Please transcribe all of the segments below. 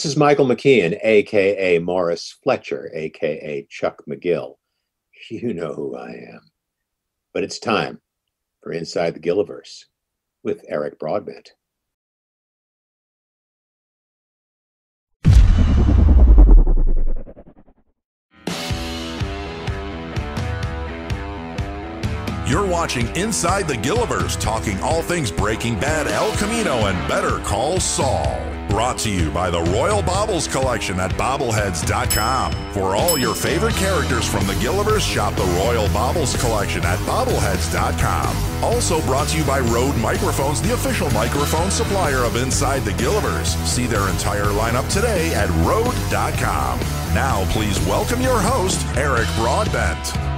This is Michael McKean, aka Morris Fletcher, aka Chuck McGill. You know who I am. But it's time for Inside the Gilliverse with Eric Broadbent. You're watching Inside the Gilliverse, talking all things Breaking Bad, El Camino, and Better Call Saul. Brought to you by the Royal Bobbles Collection at Bobbleheads.com. For all your favorite characters from the Gilliverse, shop the Royal Bobbles Collection at Bobbleheads.com. Also brought to you by Rode Microphones, the official microphone supplier of Inside the Gilliverse. See their entire lineup today at Rode.com. Now, please welcome your host, Eric Broadbent.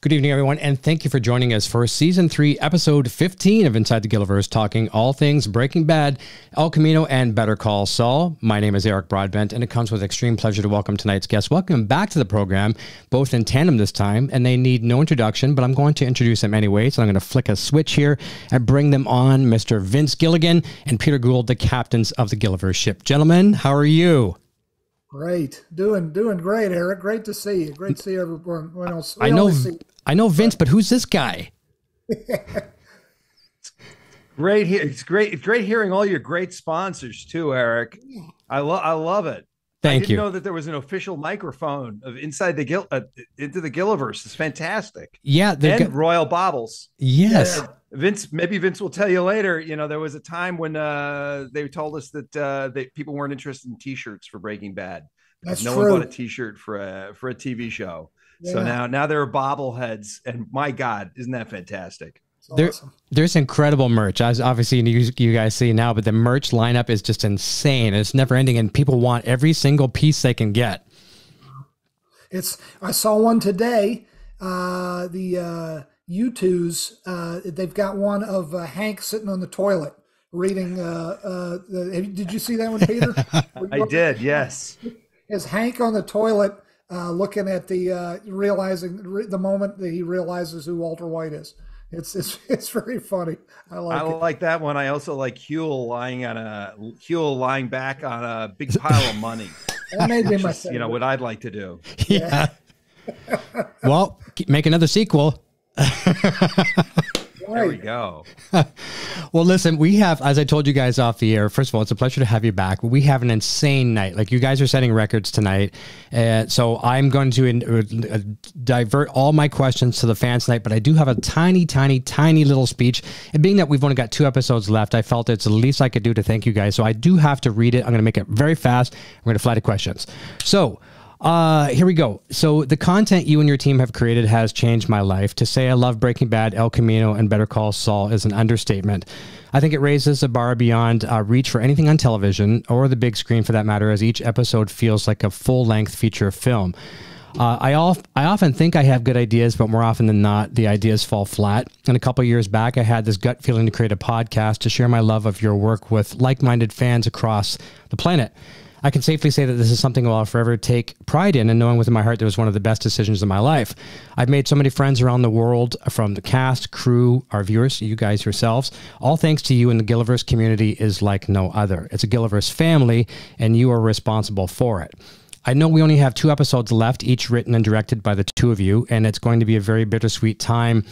Good evening, everyone, and thank you for joining us for season three, episode 15 of Inside the Gilliverse, talking all things Breaking Bad, El Camino, and Better Call Saul. My name is Eric Broadbent, and it comes with extreme pleasure to welcome tonight's guests. Welcome back to the program, both in tandem this time, and they need no introduction, but I'm going to introduce them anyway. So I'm going to flick a switch here and bring them on Mr. Vince Gilligan and Peter Gould, the captains of the Gilliverse ship. Gentlemen, how are you? Great, doing doing great, Eric. Great to see you. Great to see everyone else. I know, I know Vince, but who's this guy? great. It's great. Great hearing all your great sponsors too, Eric. I love. I love it. Thank I didn't you. know that there was an official microphone of inside the Gil uh, into the Gilliverse. It's fantastic. Yeah, and they've got- Royal Bobbles. yes. Vince, maybe Vince will tell you later. You know, there was a time when uh, they told us that uh, they, people weren't interested in T-shirts for Breaking Bad. That's no true. one bought a T-shirt for a for a TV show. So now now there are bobbleheads, and my God, isn't that fantastic? It's There, awesome. there's incredible merch. As obviously you, you guys see now, but the merch lineup is just insane. It's never ending, and people want every single piece they can get. It's. I saw one today. Uh, the uh, U2s. Uh, they've got one of uh, Hank sitting on the toilet reading. Uh, uh, the, did you see that one, Peter? I did, yes. Is Hank on the toilet uh, looking at the uh, realizing re- the moment that he realizes who Walter White is? It's it's it's very funny. I like I it. like that one. I also like Huell lying on a Huell lying back on a big pile of money. That made me my Just, you know what I'd like to do. Yeah. well, make another sequel. There we go. Well, listen, we have, as I told you guys off the air, first of all, it's a pleasure to have you back. We have an insane night. Like, you guys are setting records tonight. Uh, so I'm going to uh, divert all my questions to the fans tonight, but I do have a tiny, tiny, tiny little speech. And being that we've only got two episodes left, I felt it's the least I could do to thank you guys. So I do have to read it. I'm going to make it very fast. We're going to fly to questions. So, uh, here we go. So the content you and your team have created has changed my life. To say I love Breaking Bad, El Camino, and Better Call Saul is an understatement. I think it raises the bar beyond uh, reach for anything on television or the big screen for that matter, as each episode feels like a full-length feature film. Uh, I, all, I often think I have good ideas, but more often than not, the ideas fall flat. And a couple years back, I had this gut feeling to create a podcast to share my love of your work with like minded fans across the planet. I can safely say that this is something I'll forever take pride in and knowing within my heart that it was one of the best decisions of my life. I've made so many friends around the world from the cast, crew, our viewers, you guys yourselves. All thanks to you and the Gilliverse community is like no other. It's a Gilliverse family and you are responsible for it. I know we only have two episodes left, each written and directed by the two of you, and it's going to be a very bittersweet time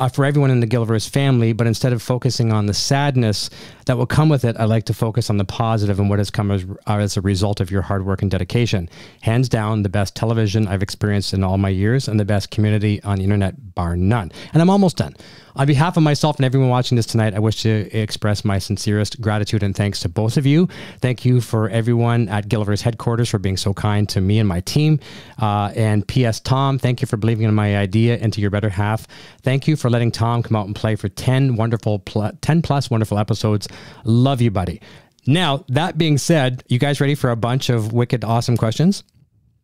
uh, for everyone in the Gilliverse family. But instead of focusing on the sadness that will come with it, I like to focus on the positive and what has come as, as a result of your hard work and dedication. Hands down, the best television I've experienced in all my years, and the best community on the internet, bar none. And I'm almost done. On behalf of myself and everyone watching this tonight, I wish to express my sincerest gratitude and thanks to both of you. Thank you for everyone at Gilliverse headquarters for being so kind to me and my team. Uh, and P.S. Tom, thank you for believing in my idea and to your better half. Thank you for letting Tom come out and play for 10 wonderful, pl- 10 plus wonderful episodes. Love you, buddy. Now, that being said, you guys ready for a bunch of wicked, awesome questions?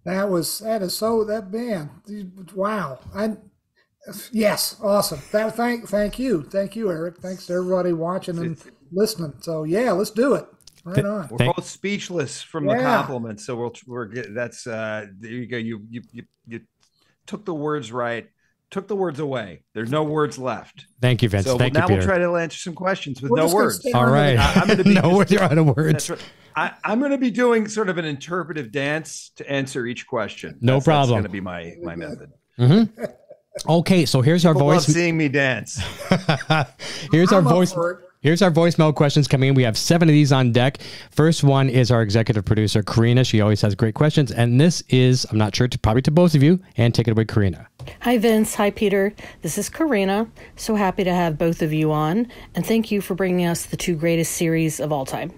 That was that is so that man. Wow. I yes, awesome. That thank thank you. Thank you, Eric. Thanks to everybody watching and listening. So yeah, let's do it. Right on. We're Thank- both speechless from the compliments, so we'll we're get- that's uh there you go. You you you you took the words right. Took the words away. There's no words left. Thank you, Vince. So Thank now you, we'll try to answer some questions with We're no words. All right. I- I'm gonna be no, just- you're out of words. That's right. I, I'm going to be doing sort of an interpretive dance to answer each question. No That's- problem. That's going to be my my method. hmm Okay, so here's our People love voice. seeing me dance. here's our I'm up voice. Here's our voicemail questions coming in. We have seven of these on deck. First one is our executive producer, Karina. She always has great questions. And this is, I'm not sure, to, probably to both of you. And take it away, Karina. Hi, Vince. Hi, Peter. This is Karina. So happy to have both of you on, and thank you for bringing us the two greatest series of all time.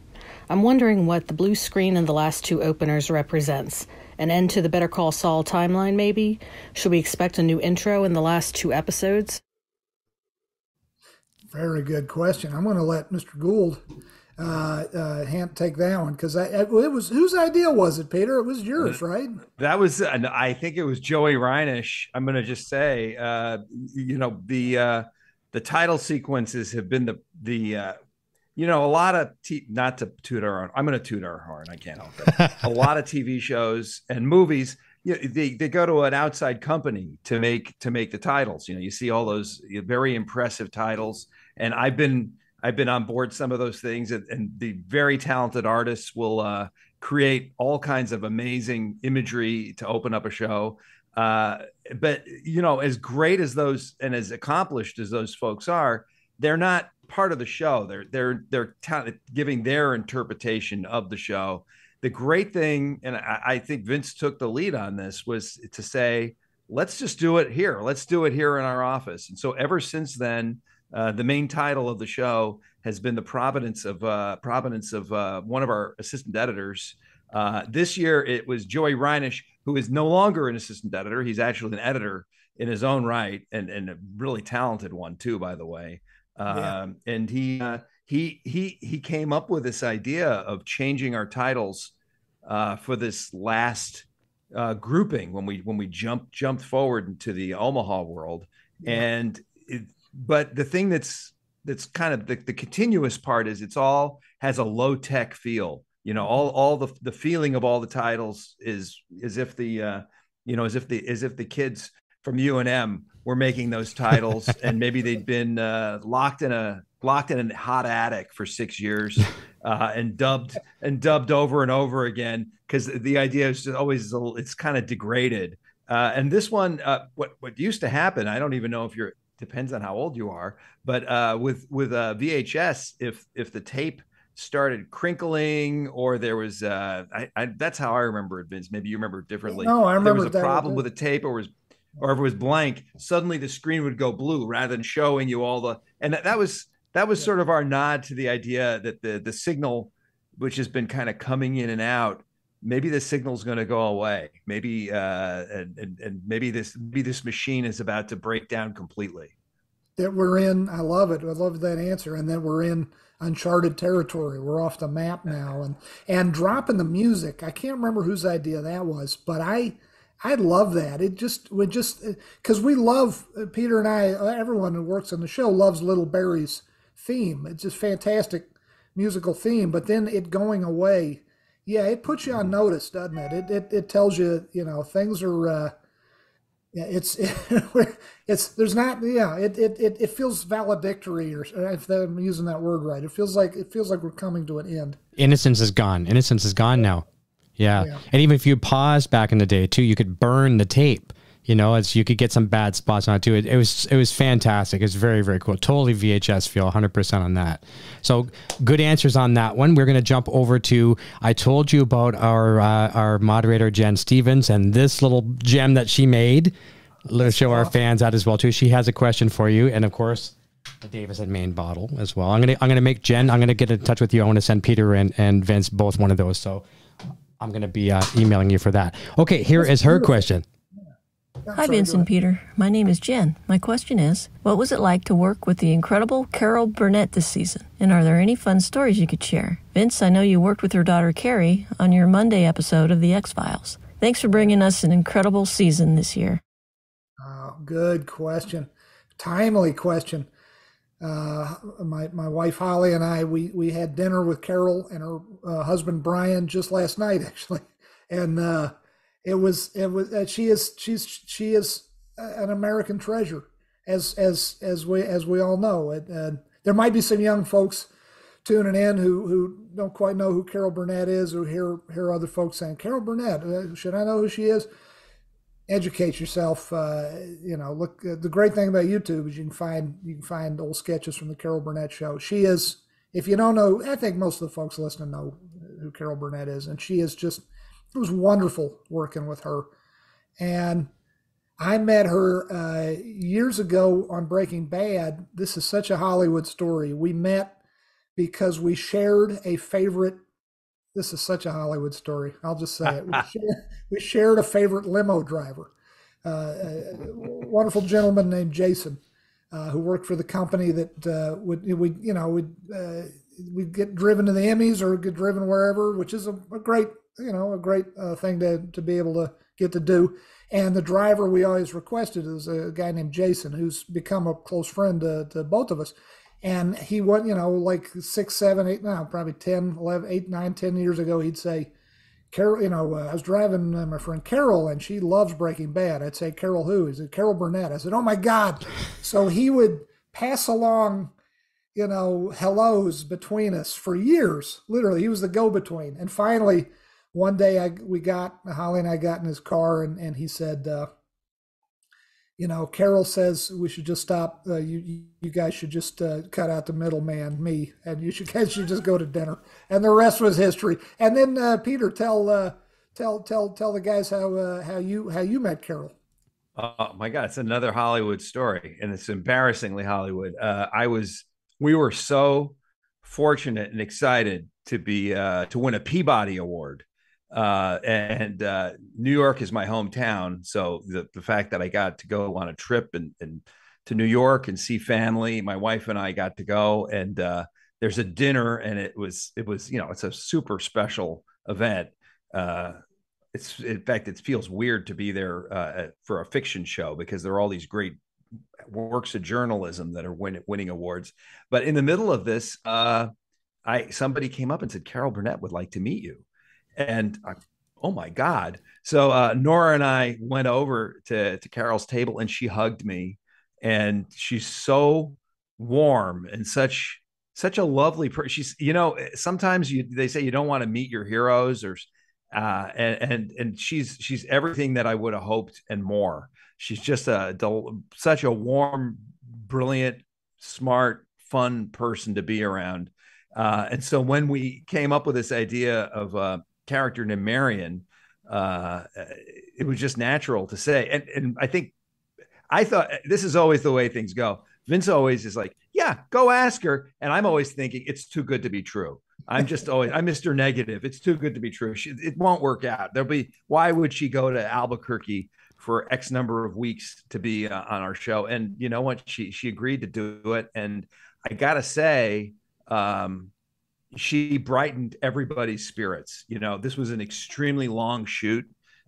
I'm wondering what the blue screen in the last two openers represents. An end to the Better Call Saul timeline, maybe? Should we expect a new intro in the last two episodes? Very good question. I'm going to let Mr. Gould uh, uh, hand, take that one because it was whose idea was it, Peter? It was yours, right? That was, and I think it was Joey Reinisch. I'm going to just say, uh, you know, the uh, the title sequences have been the the uh, you know a lot of t- not to toot our own. I'm going to toot our horn. I can't help it. a lot of TV shows and movies. You know, they they go to an outside company to make to make the titles. You know, you see all those very impressive titles, and I've been I've been on board some of those things, and, and the very talented artists will uh, create all kinds of amazing imagery to open up a show. Uh, but you know, as great as those and as accomplished as those folks are, they're not part of the show. They're they're they're ta- giving their interpretation of the show. The great thing, and I, I think Vince took the lead on this, was to say, let's just do it here. Let's do it here in our office. And so ever since then, uh, the main title of the show has been the providence of uh, providence of uh, one of our assistant editors. Uh, this year it was Joey Reinisch, who is no longer an assistant editor. He's actually an editor in his own right, and and a really talented one too, by the way. Yeah. Um, and he uh, he he he came up with this idea of changing our titles uh, for this last uh, grouping when we when we jumped jumped forward into the Omaha world, and it, but the thing that's that's kind of the, the continuous part is it's all has a low tech feel. You know, all all the the feeling of all the titles is as if the uh, you know as if the as if the kids from UNM were making those titles, and maybe they'd been uh, locked in a locked in a hot attic for six years, uh, and dubbed and dubbed over and over again because the idea is just always a it's kind of degraded. Uh, and this one, uh, what what used to happen, I don't even know if you're depends on how old you are, but uh, with with uh, VHS, if if the tape started crinkling or there was uh, I, I that's how I remember it, Vince. Maybe you remember it differently. No, I If there was a problem with the tape or was or if it was blank, suddenly the screen would go blue rather than showing you all the and that, that was that was sort of our nod to the idea that the the signal, which has been kind of coming in and out, maybe the signal's going to go away. Maybe uh, and, and and maybe this maybe this machine is about to break down completely. that we're in. I love it. I love that answer. And then we're in uncharted territory. We're off the map now, and and dropping the music. I can't remember whose idea that was, but I I love that. It just would just because we love uh, Peter and I. uh, Everyone who works on the show loves Little Barrie's theme. It's just fantastic musical theme. But then it going away. Yeah, it puts you on notice, doesn't it? It it, it tells you, you know, things are uh, yeah, it's it's there's not yeah it it, it, it feels valedictory or if I'm using that word right it feels like it feels like we're coming to an end Innocence is gone. Innocence is gone now. Yeah. Yeah. And even if you paused back in the day too, you could burn the tape. You know, as you could get some bad spots on it too. It, it was it was fantastic. It's very very cool. Totally VHS feel, 100 percent on that. So good answers on that one. We're gonna jump over to. I told you about our uh, our moderator Jen Stevens and this little gem that she made. Let's show our fans that as well too. She has a question for you, and of course the Davis and Main bottle as well. I'm gonna I'm gonna make Jen. I'm gonna get in touch with you. I want to send Peter and, and Vince both one of those. So I'm gonna be uh, emailing you for that. Okay, here is her question. Hi, Vincent Peter. My name is Jen. My question is What was it like to work with the incredible Carol Burnett this season? And are there any fun stories you could share? Vince, I know you worked with her daughter Carrie on your Monday episode of The X Files. Thanks for bringing us an incredible season this year. Oh, good question. Timely question. Uh, my my wife Holly and I we we had dinner with Carol and her uh, husband Brian just last night actually, and uh, it was it was uh, she is she's she is an American treasure, as as as we as we all know. And, there might be some young folks tuning in who who don't quite know who Carol Burnett is, or hear hear other folks saying Carol Burnett. Uh, should I know who she is? Educate yourself. Uh, you know, look. Uh, the great thing about YouTube is you can find you can find old sketches from the Carol Burnett show. She is. If you don't know, I think most of the folks listening know who Carol Burnett is, and she is just. It was wonderful working with her, and I met her uh, years ago on Breaking Bad. This is such a Hollywood story. We met because we shared a favorite. This is such a Hollywood story. I'll just say it. We, shared, we shared, a favorite limo driver, uh, a wonderful gentleman named Jason, uh, who worked for the company that uh, would we you know would uh, we'd get driven to the Emmys or get driven wherever, which is a, a great you know a great uh, thing to to be able to get to do. And the driver we always requested is a guy named Jason, who's become a close friend to, to both of us. And he went, you know, like six, seven, eight, now probably 10, 11, 8, 9, 10 years ago, he'd say, Carol, you know, uh, I was driving uh, my friend Carol, and she loves Breaking Bad. I'd say, Carol who? He said, Carol Burnett. I said, oh my God. So he would pass along, you know, hellos between us for years. Literally, he was the go between. And finally, one day I we got Holly and I got in his car and and he said, uh, you know, Carol says we should just stop. Uh, you you guys should just uh, cut out the middleman, me, and you should guys should just go to dinner. And the rest was history. And then uh, Peter, tell uh, tell tell tell the guys how uh, how you how you met Carol. Oh my God, it's another Hollywood story, and it's embarrassingly Hollywood. I was we were so fortunate and excited to be to win a Peabody Award uh, and uh, New York is my hometown. So the, the fact that I got to go on a trip and, and to New York and see family, my wife and I got to go and uh, there's a dinner and it was, it was, you know, it's a super special event. Uh, it's in fact, it feels weird to be there uh, for a fiction show because there are all these great works of journalism that are win- winning awards. But in the middle of this, uh, I somebody came up and said, Carol Burnett would like to meet you and I, oh my god. So uh, nora and i went over to, to carol's table and she hugged me and she's so warm and such such a lovely person she's you know sometimes you they say you don't want to meet your heroes or uh, and and and she's she's everything that i would have hoped and more. She's just a such a warm brilliant smart fun person to be around. Uh, and so when we came up with this idea of uh, character named Marion, uh, it was just natural to say. And, and I think I thought this is always the way things go. Vince always is like, yeah, go ask her. And I'm always thinking it's too good to be true. I'm just always, I'm Mr. Negative. It's too good to be true. She, it won't work out. There'll be, why would she go to Albuquerque for X number of weeks to be uh, on our show? And you know what? She, she agreed to do it. And I got to say, um, she brightened everybody's spirits. You know, this was an extremely long shoot.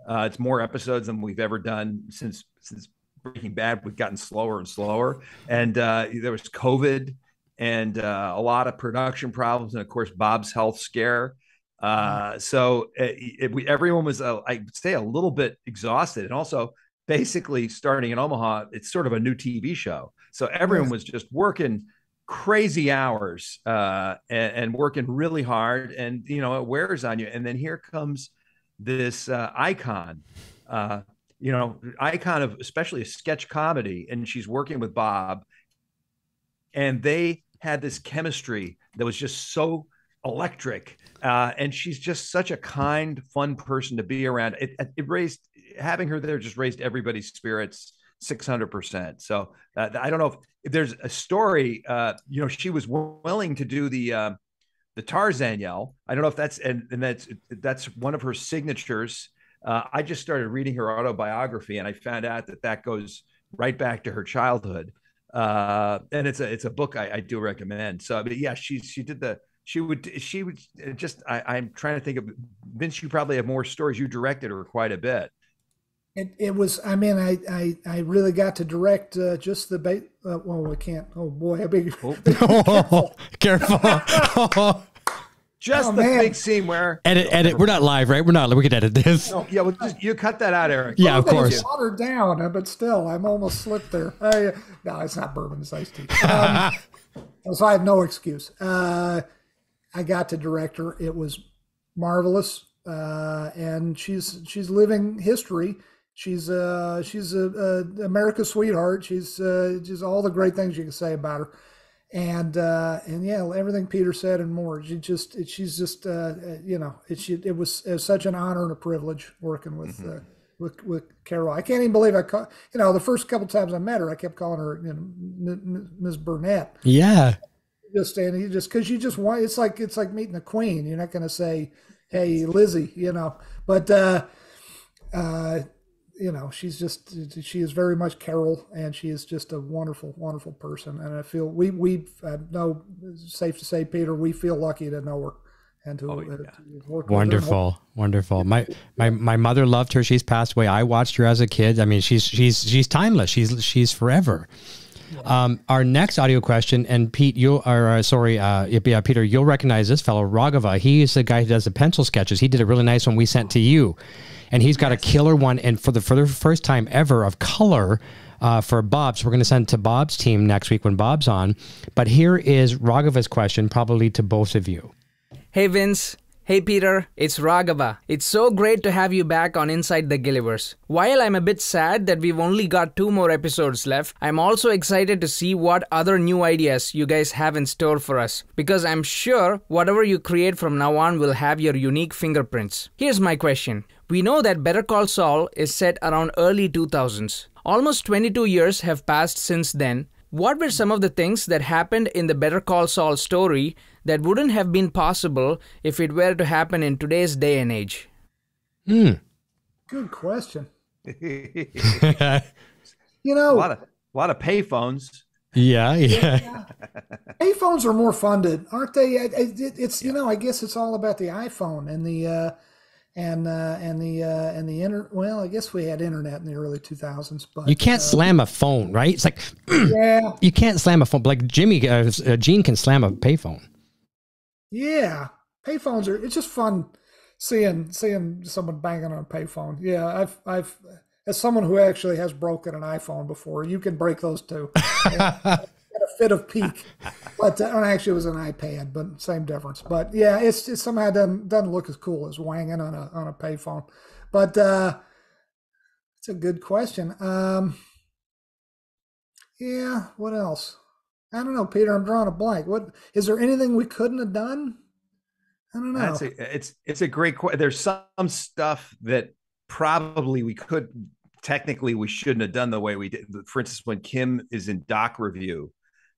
Uh, it's more episodes than we've ever done since since Breaking Bad. We've gotten slower and slower, and uh, there was COVID and uh, a lot of production problems, and of course Bob's health scare. Uh, so it, it, we, everyone was, uh, I'd say, a little bit exhausted, and also basically starting in Omaha, it's sort of a new TV show. So everyone was just working crazy hours uh, and, and, working really hard, and you know it wears on you. And then here comes this uh, icon, uh, you know, icon of especially a sketch comedy, and she's working with Bob, and they had this chemistry that was just so electric. Uh, and she's just such a kind, fun person to be around. It, it raised having her there just raised everybody's spirits 600%. So uh, I don't know if, if, there's a story, uh, you know, she was willing to do the, uh, the Tarzan yell. I don't know if that's, and, and that's, that's one of her signatures. Uh, I just started reading her autobiography and I found out that that goes right back to her childhood. Uh, and it's a, it's a book I, I do recommend. So, but yeah, she, she did the, she would, she would just, I, I'm trying to think of Vince, you probably have more stories. You directed her quite a bit. It, it was. I mean, I I, I really got to direct uh, just the bait. Uh, well, we can't. Oh boy, I big. Oh. careful. careful. Just Oh, the man. big scene where Edit, edit. We're not live, right? We're not. We can edit this. Oh, yeah, well, just, you cut that out, Eric. Yeah, of course. was watered down, uh, but still, I'm almost slipped there. I, no, it's not bourbon, it's iced tea. Um, so I have no excuse. Uh, I got to direct her. It was marvelous, uh, and she's she's living history. She's uh, she's a, a America's sweetheart. She's uh, just all the great things you can say about her. And uh, and yeah, everything Peter said and more. She just it, she's just uh, uh, you know it she, it was it was such an honor and a privilege working with uh, with with Carol. I can't even believe I call you know the first couple times I met her, I kept calling her you know M- M- Ms. Burnett. Yeah. Just and you just because you just want it's like it's like meeting the queen. You're not going to say hey Lizzie, you know, but uh, uh, you know she's just she is very much Carol, and she is just a wonderful wonderful person. And I feel we we I know safe to say Peter we feel lucky to know her and to, uh, to work with her. Wonderful, wonderful. My my my mother loved her. She's passed away. I watched her as a kid. I mean, she's she's she's timeless. She's she's forever. Um, our next audio question, and Pete, you are uh, sorry, uh, yeah, Peter, you'll recognize this fellow, Raghava. He is the guy who does the pencil sketches. He did a really nice one we sent to you, and he's got a killer one. And for the for the first time ever of color. Uh, for Bob, so we're going to send to Bob's team next week when Bob's on. But here is Raghava's question, probably to both of you. Hey Vince. Hey Peter, it's Raghava. It's so great to have you back on Inside the Gilliverse. While I'm a bit sad that we've only got two more episodes left, I'm also excited to see what other new ideas you guys have in store for us. Because I'm sure whatever you create from now on will have your unique fingerprints. Here's my question. We know that Better Call Saul is set around early 2000s. Almost 22 years have passed since then. What were some of the things that happened in the Better Call Saul story that wouldn't have been possible if it were to happen in today's day and age? Hmm. Good question. You know, lot of a lot of payphones. Yeah, yeah. iPhones are more funded, aren't they? It, it, it's you know, I guess it's all about the iPhone and the uh, and uh, and the uh, and the inter. Well, I guess we had internet in the early two thousands, but You can't uh, slam a phone, right? It's like yeah, you can't slam a phone. Like Jimmy, uh, uh, Gene can slam a payphone. Yeah. Payphones are. It's just fun seeing seeing someone banging on a payphone. Yeah, I've I've as someone who actually has broken an iPhone before, you can break those too. Yeah. A fit of pique, but uh, and actually it was an iPad, but same difference. But yeah, it's it somehow doesn't doesn't look as cool as wanging on a on a payphone. But uh, it's a good question. Um, yeah, what else? I don't know, Peter. I'm drawing a blank. What is there anything we couldn't have done? I don't know. That's a, it's it's a great question. There's some stuff that probably we could technically we shouldn't have done the way we did. For instance, when Kim is in doc review,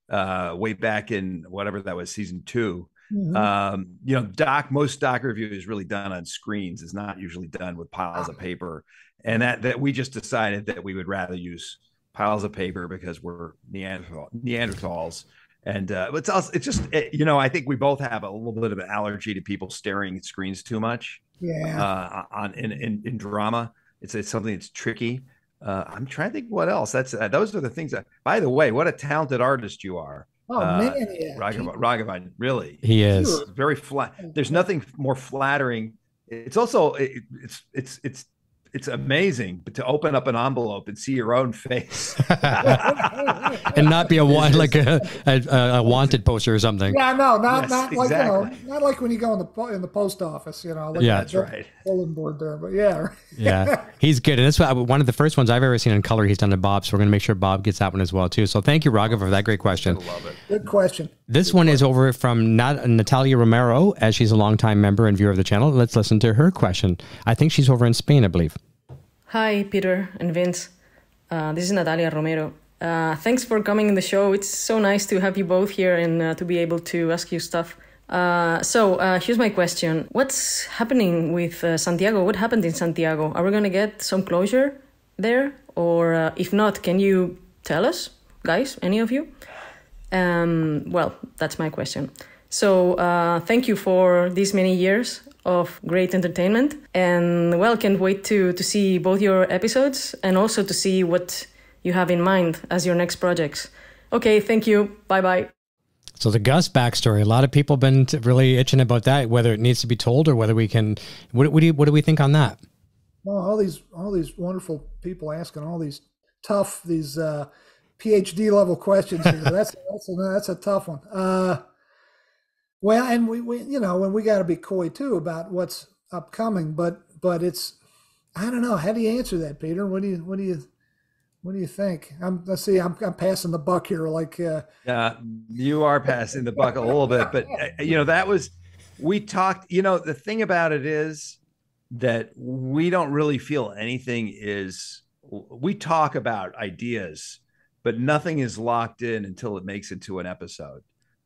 uh, way back in whatever that was season 2 Mhm. um, you know, doc most doc review is really done on screens. It's not usually done with piles of paper, and that that we just decided that we would rather use piles of paper because we're Neanderthal, Neanderthals. And uh, it's also, it's just it, you know I think we both have a little bit of an allergy to people staring at screens too much yeah. uh, on in, in in drama. It's it's something that's tricky. Uh, I'm trying to think what else. That's uh, those are the things that. By the way, what a talented artist you are, oh uh, man, yeah. Raghav- Raghavan. Really, He is. Very flat. There's nothing more flattering. It's also it, it's it's it's it's amazing but to open up an envelope and see your own face. and not be a one like a, a, a wanted poster or something. Yeah, no, not Yes, not like you know, not like when you go in the in the post office, you know. Look Yeah. at That's right. Bulletin board there, but yeah, Yeah, he's good, and that's one of the first ones I've ever seen in color. He's done to Bob, so we're going to make sure Bob gets that one as well too. So thank you, Raghav, for that great question. Love it. good question. This one is over from Nat- Natalia Romero, as she's a longtime member and viewer of the channel. Let's listen to her question. I think she's over in Spain, I believe. Hi, Peter and Vince. Uh, this is Natalia Romero. Uh, thanks for coming in the show. It's so nice to have you both here and uh, to be able to ask you stuff. Uh, so, uh, here's my question What's happening with uh, Santiago? What happened in Santiago? Are we going to get some closure there? Or if not, can you tell us, guys, any of you? Um, well, that's my question. So, thank you for these many years of great entertainment, and well, can't wait to to see both your episodes and also to see what you have in mind as your next projects. Okay, thank you. Bye bye. So the Gus backstory, a lot of people have been really itching about that, whether it needs to be told or whether we can. What, what do you, what do we think on that? Well, all these all these wonderful people asking all these tough these uh, PhD level questions. That's that's a, that's a tough one. Uh, well, and we, we you know, and we got to be coy too about what's upcoming, but but it's I don't know. How do you answer that, Peter? What do you what do you what do you think? I'm let's see. I'm, I'm passing the buck here. Like uh, you are passing the buck a little bit, but uh, you know that was we talked. You know the thing about it is that we don't really feel anything is. We talk about ideas, but nothing is locked in until it makes it to an episode.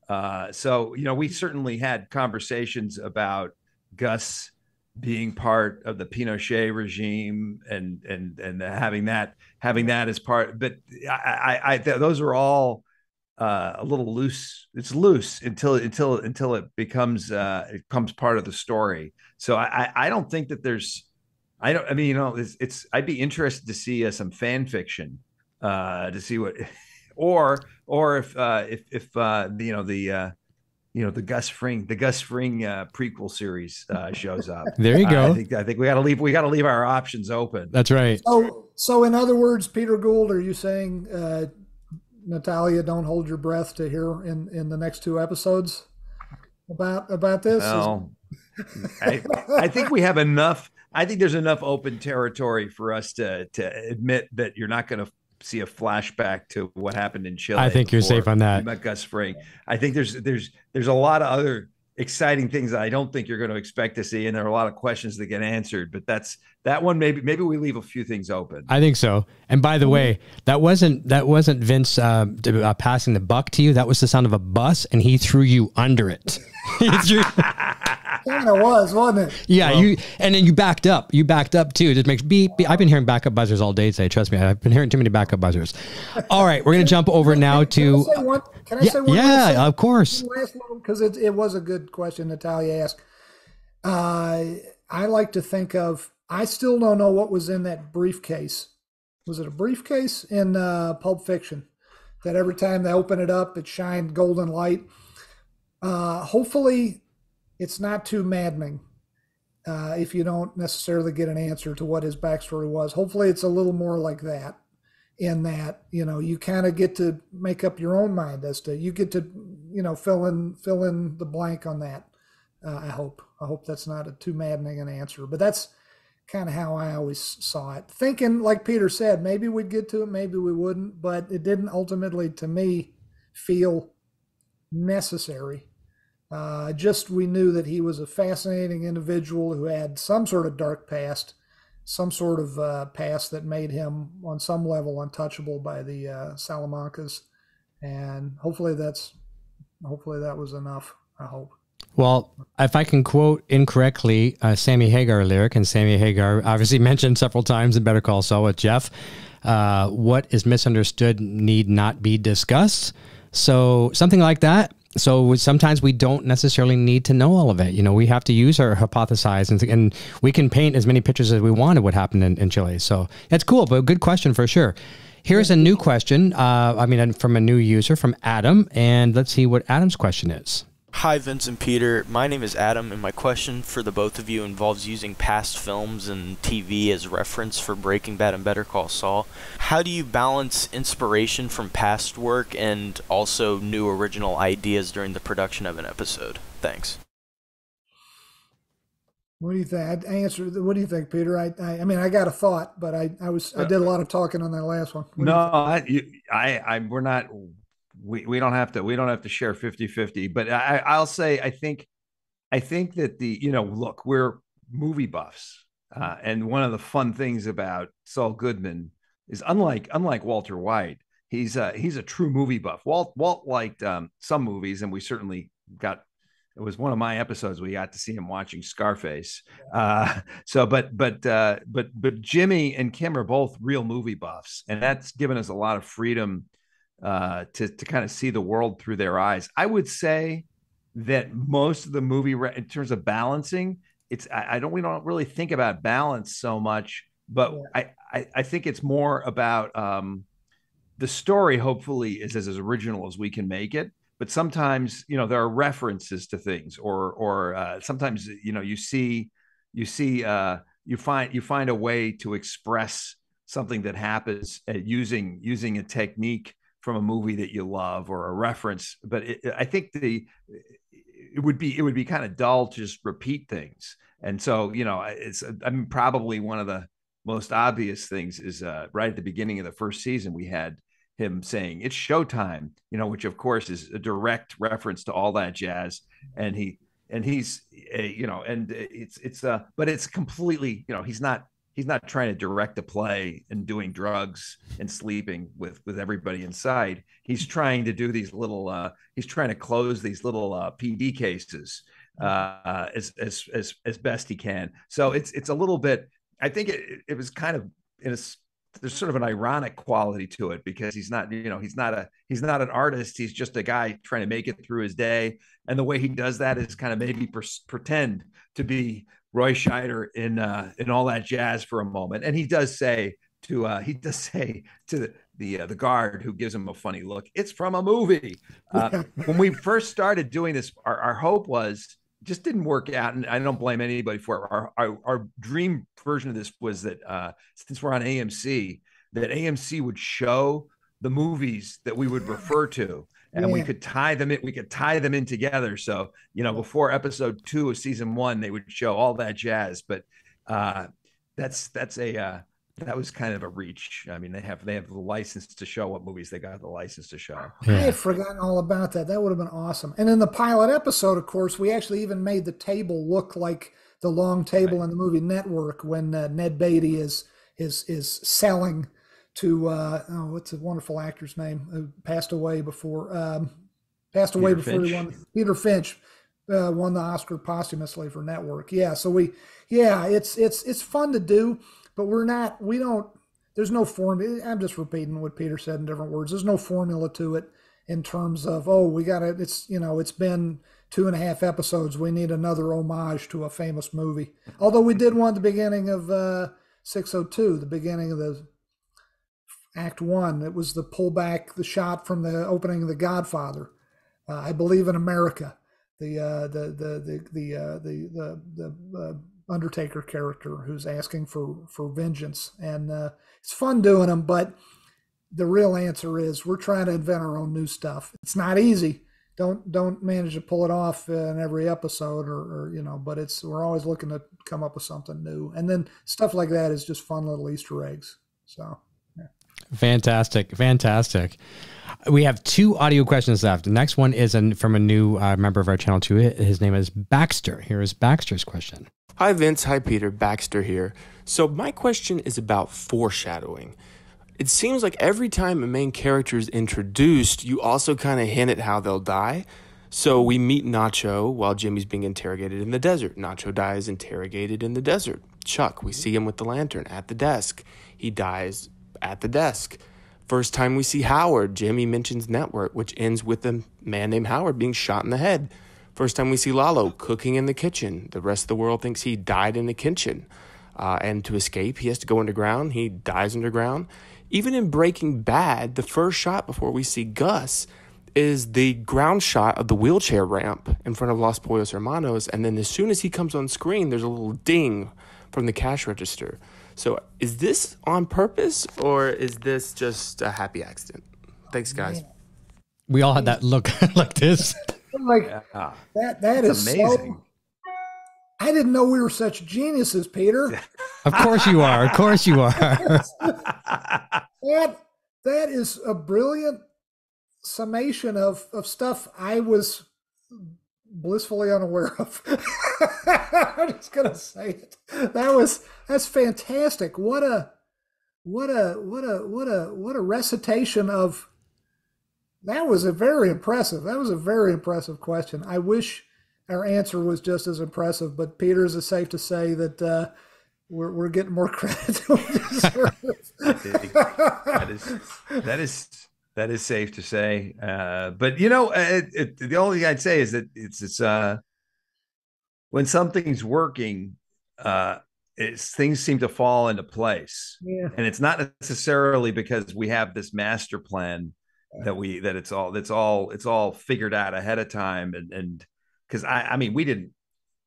Uh, so you know we certainly had conversations about Gus being part of the Pinochet regime and and and having that having that as part. But I, I, I those are all uh, a little loose. It's loose until until until it becomes uh, it becomes part of the story. So I I don't think that there's I don't I mean you know it's, it's I'd be interested to see uh, some fan fiction uh, to see what or or if uh, if if uh, you know the uh, you know the Gus Fring the Gus Fring uh, prequel series uh, shows up. there you go. I think I think we got to leave we got to leave our options open. That's right. So so in other words, Peter Gould, are you saying uh, Natalia, don't hold your breath to hear in in the next two episodes about about this? Well, I, I think we have enough. I think there's enough open territory for us to to admit that you're not going to see a flashback to what happened in Chile. I think you're safe on that. Met Gus Fring. I think there's there's there's a lot of other exciting things that I don't think you're going to expect to see, and there are a lot of questions that get answered. But that's that one. Maybe maybe we leave a few things open. I think so. And by the way, that wasn't that wasn't Vince uh, uh, passing the buck to you. That was the sound of a bus, and he threw you under it. kind of was, wasn't it? Yeah, well, you and then you backed up. You backed up too. It just makes beep, beep. I've been hearing backup buzzers all day today. Trust me, I've been hearing too many backup buzzers. All right, we're gonna jump over now to. Can I say one? Can I yeah, say one yeah of course. Because it, it was a good question Natalia asked. Uh, I like to think of. I still don't know what was in that briefcase. Was it a briefcase in uh, Pulp Fiction? That every time they open it up, it shined golden light. Uh, hopefully, it's not too maddening uh, if you don't necessarily get an answer to what his backstory was. Hopefully, it's a little more like that. In that, you know, you kind of get to make up your own mind as to you get to, you know, fill in fill in the blank on that. Uh, I hope. I hope that's not a too maddening an answer, but that's kind of how I always saw it. Thinking, like Peter said, maybe we'd get to it, maybe we wouldn't, but it didn't ultimately, to me, feel necessary uh, just we knew that he was a fascinating individual who had some sort of dark past, some sort of uh, past that made him on some level untouchable by the uh, Salamancas, and hopefully that's hopefully that was enough. I hope. Well, if I can quote incorrectly a Sammy Hagar lyric, and Sammy Hagar obviously mentioned several times in Better Call Saul with Jeff, uh, what is misunderstood need not be discussed. So something like that so sometimes we don't necessarily need to know all of it. You know, we have to use our hypothesize and, and we can paint as many pictures as we want of what happened in, in Chile. So that's cool, but good question for sure. Here's a new question. Uh, I mean, from a new user from Adam, and let's see what Adam's question is. Hi, Vince and Peter. My name is Adam, and my question for the both of you involves using past films and TV as reference for Breaking Bad and Better Call Saul. How do you balance inspiration from past work and also new original ideas during the production of an episode? Thanks. What do you think? I answer. What do you think, Peter? I, I, I mean, I got a thought, but I, I was, I did a lot of talking on that last one. What no, I, I, I, we're not we, we don't have to we don't have to share 50 50 but I, i'll say i think i think that the you know look we're movie buffs uh, and one of the fun things about saul goodman is unlike unlike walter white he's uh he's a true movie buff. Walt walt liked um, some movies and we certainly got it was one of my episodes we got to see him watching scarface. Uh so but but uh but but jimmy and kim are both real movie buffs and that's given us a lot of freedom uh, to to kind of see the world through their eyes. I would say that most of the movie, in terms of balancing, it's I, I don't we don't really think about balance so much, but yeah. I, I, I think it's more about um, the story. Hopefully, is as, as original as we can make it. but sometimes you know there are references to things or or uh, sometimes you know you see you see uh, you find you find a way to express something that happens using using a technique from a movie that you love or a reference but it, i think the it would be it would be kind of dull to just repeat things. And so you know it's i mean probably one of the most obvious things is uh, right at the beginning of the first season we had him saying it's showtime you know which of course is a direct reference to all that jazz. And he and he's uh, you know and it's it's uh but it's completely you know he's not he's not trying to direct a play and doing drugs and sleeping with with everybody inside. He's trying to do these little uh he's trying to close these little uh pd cases uh as as as as best he can. So it's it's a little bit i think it, it was kind of in a there's sort of an ironic quality to it because he's not you know he's not a he's not an artist. He's just a guy trying to make it through his day. And the way he does that is kind of maybe per- pretend to be Roy Scheider in uh, in all that jazz for a moment and he does say to uh, he does say to the the, uh, the guard who gives him a funny look it's from a movie uh, when we first started doing this our, our hope was just didn't work out, and I don't blame anybody for it. Our our, our dream version of this was that uh, since we're on AMC, that AMC would show the movies that we would refer to, and yeah. we could tie them in. We could tie them in together. So you know, before episode two of season one, they would show all that jazz. But uh, that's that's a uh, that was kind of a reach. I mean, they have they have the license to show what movies they got the license to show. Yeah. I had forgotten all about that. That would have been awesome. And in the pilot episode, of course, we actually even made the table look like the long table right. in the movie Network when uh, Ned Beatty is is is selling to uh, oh, what's a wonderful actor's name who passed away before um, passed away Peter before Finch. he won Peter Finch uh, won the Oscar posthumously for Network. Yeah, so we yeah, it's it's it's fun to do but we're not, we don't, there's no formula. I'm just repeating what Peter said in different words. There's no formula to it in terms of, oh, we got it. It's, you know, it's been two and a half episodes. We need another homage to a famous movie. Although we did one at the beginning of uh, 602, the beginning of the act one. It was the pullback, the shot from the opening of The Godfather. Uh, I believe in America. The uh, the the the the uh, the the, the uh, Undertaker character who's asking for for vengeance, and uh, it's fun doing them. But the real answer is we're trying to invent our own new stuff. It's not easy. Don't don't manage to pull it off in every episode, or, or you know. But it's we're always looking to come up with something new, and then stuff like that is just fun little Easter eggs. So. Fantastic, fantastic. We have two audio questions left. The next one is an, from a new uh, member of our channel too. His name is Baxter. Here is Baxter's question. Hi, Vince. Hi, Peter. Baxter here. So, my question is about foreshadowing. It seems like every time a main character is introduced, you also kind of hint at how they'll die. So, we meet Nacho while Jimmy's being interrogated in the desert. Nacho dies interrogated in the desert. Chuck, we see him with the lantern at the desk. He dies at the desk. First time we see Howard, Jimmy mentions Network, which ends with a man named Howard being shot in the head. First time we see Lalo cooking in the kitchen. The rest of the world thinks he died in the kitchen. Uh, and to escape, he has to go underground. He dies underground. Even in Breaking Bad, the first shot before we see Gus is the ground shot of the wheelchair ramp in front of Los Pollos Hermanos. And then as soon as he comes on screen, there's a little ding from the cash register. So is this on purpose or is this just a happy accident? Thanks, guys. We all had that look like this. like yeah. that. That is amazing. So, I didn't know we were such geniuses, Peter. of course you are. Of course you are. that that is a brilliant summation of of stuff I was blissfully unaware of. I'm just gonna say it. That was that's fantastic. What a what a what a what a what a recitation of that was a very impressive. That was a very impressive question. I wish our answer was just as impressive, but Peter's is safe to say that uh, we're, we're getting more credit that is that is that is safe to say. Uh, but you know, it, it, the only thing I'd say is that it's it's uh, when something's working, uh, it's things seem to fall into place, yeah. and it's not necessarily because we have this master plan that we that it's all that's all it's all figured out ahead of time and and because I I mean we didn't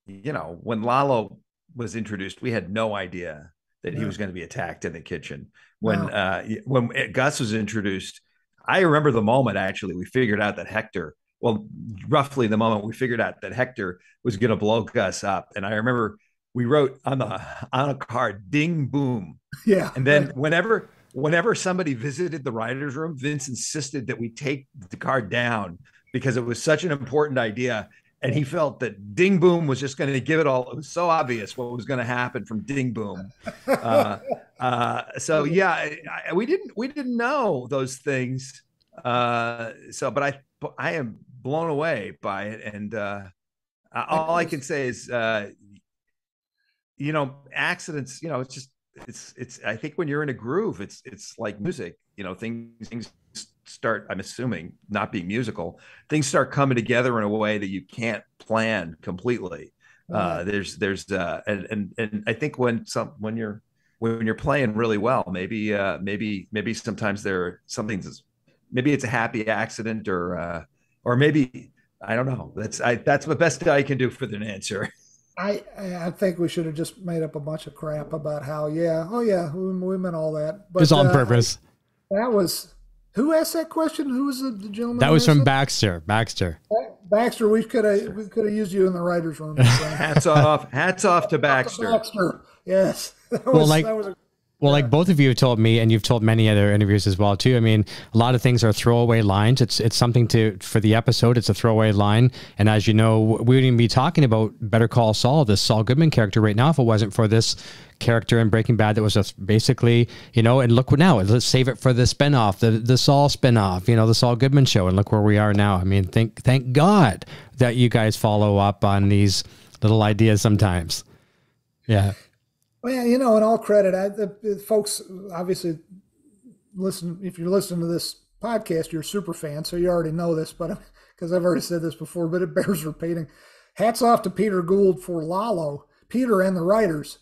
you know when Lalo was introduced we had no idea that he was going to be attacked in the kitchen when wow. uh when Gus was introduced I remember the moment actually we figured out that Hector well roughly the moment we figured out that Hector was going to blow Gus up. And I remember we wrote on the on a card ding boom. Yeah. And then whenever whenever somebody visited the writers room vince insisted that we take the card down because it was such an important idea and he felt that ding boom was just going to give it all. It was so obvious what was going to happen from ding boom. Uh, uh, so yeah I, I, we didn't we didn't know those things. Uh, so but i i am blown away by it. And uh, all i can say is uh, you know, accidents, you know, it's just it's it's I think when you're in a groove, it's it's like music, you know, things things start, I'm assuming, not being musical, things start coming together in a way that you can't plan completely. Uh, there's there's uh and and and I think when some when you're when you're playing really well, maybe uh maybe maybe sometimes there something's maybe it's a happy accident or uh or maybe I don't know. That's I that's the best I can do for an answer. I I think we should have just made up a bunch of crap about how yeah oh yeah we, we meant all that but just on uh, purpose. That was who asked that question? Who was the, the gentleman? That was from Baxter. Baxter. Baxter, we could have we could have used you in the writers' room. hats off! Hats off to Baxter. Baxter, yes. Was, well, like a, well, like both of you have told me, and you've told many other interviews as well too. I mean, a lot of things are throwaway lines. It's it's something to for the episode. It's a throwaway line, and as you know, we wouldn't even be talking about Better Call Saul, this Saul Goodman character, right now if it wasn't for this character in Breaking Bad that was just basically, you know, and look what now. Let's save it for the spinoff, the the Saul spinoff, you know, the Saul Goodman show, and look where we are now. I mean, thank thank God that you guys follow up on these little ideas sometimes. Yeah. Well, you know, in all credit, I, the, folks obviously listen. If you're listening to this podcast, you're a super fan, so you already know this. But because I've already said this before, but it bears repeating. Hats off to Peter Gould for Lalo, Peter and the writers,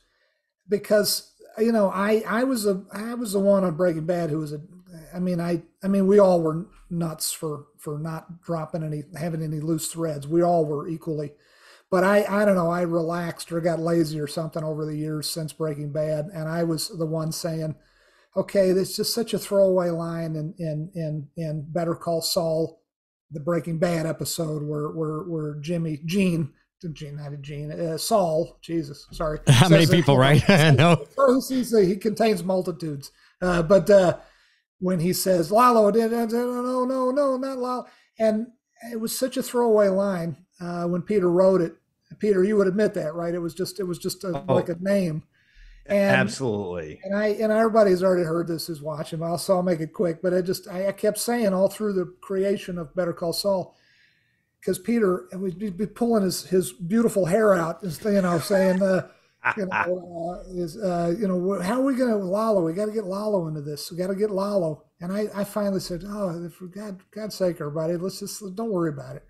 because you know I I was a I was the one on Breaking Bad who was a I mean I I mean we all were nuts for for not dropping any having any loose threads. We all were equally but I, I don't know, I relaxed or got lazy or something over the years since Breaking Bad. And I was the one saying, okay, this just such a throwaway line in, in, in, in Better Call Saul, the Breaking Bad episode where, where, where Jimmy, Gene, Gene, not a Gene, uh, Saul, Jesus, sorry. How many people, right? no. He contains multitudes. Uh, but uh, when he says, Lalo, no, no, no, not Lalo. And it was such a throwaway line uh, when Peter wrote it. Peter, you would admit that, right? It was just it was just a, oh, like a name. And, absolutely. And I and everybody's already heard this who's watching. I'll, so I'll make it quick. But I just I, I kept saying all through the creation of Better Call Saul, because Peter would be pulling his his beautiful hair out, you know, saying. Uh, you know, uh, is uh, you know how are we going to Lalo? We got to get Lalo into this. We got to get Lalo. And I, I finally said, oh, for God, God's sake, everybody, let's just don't worry about it.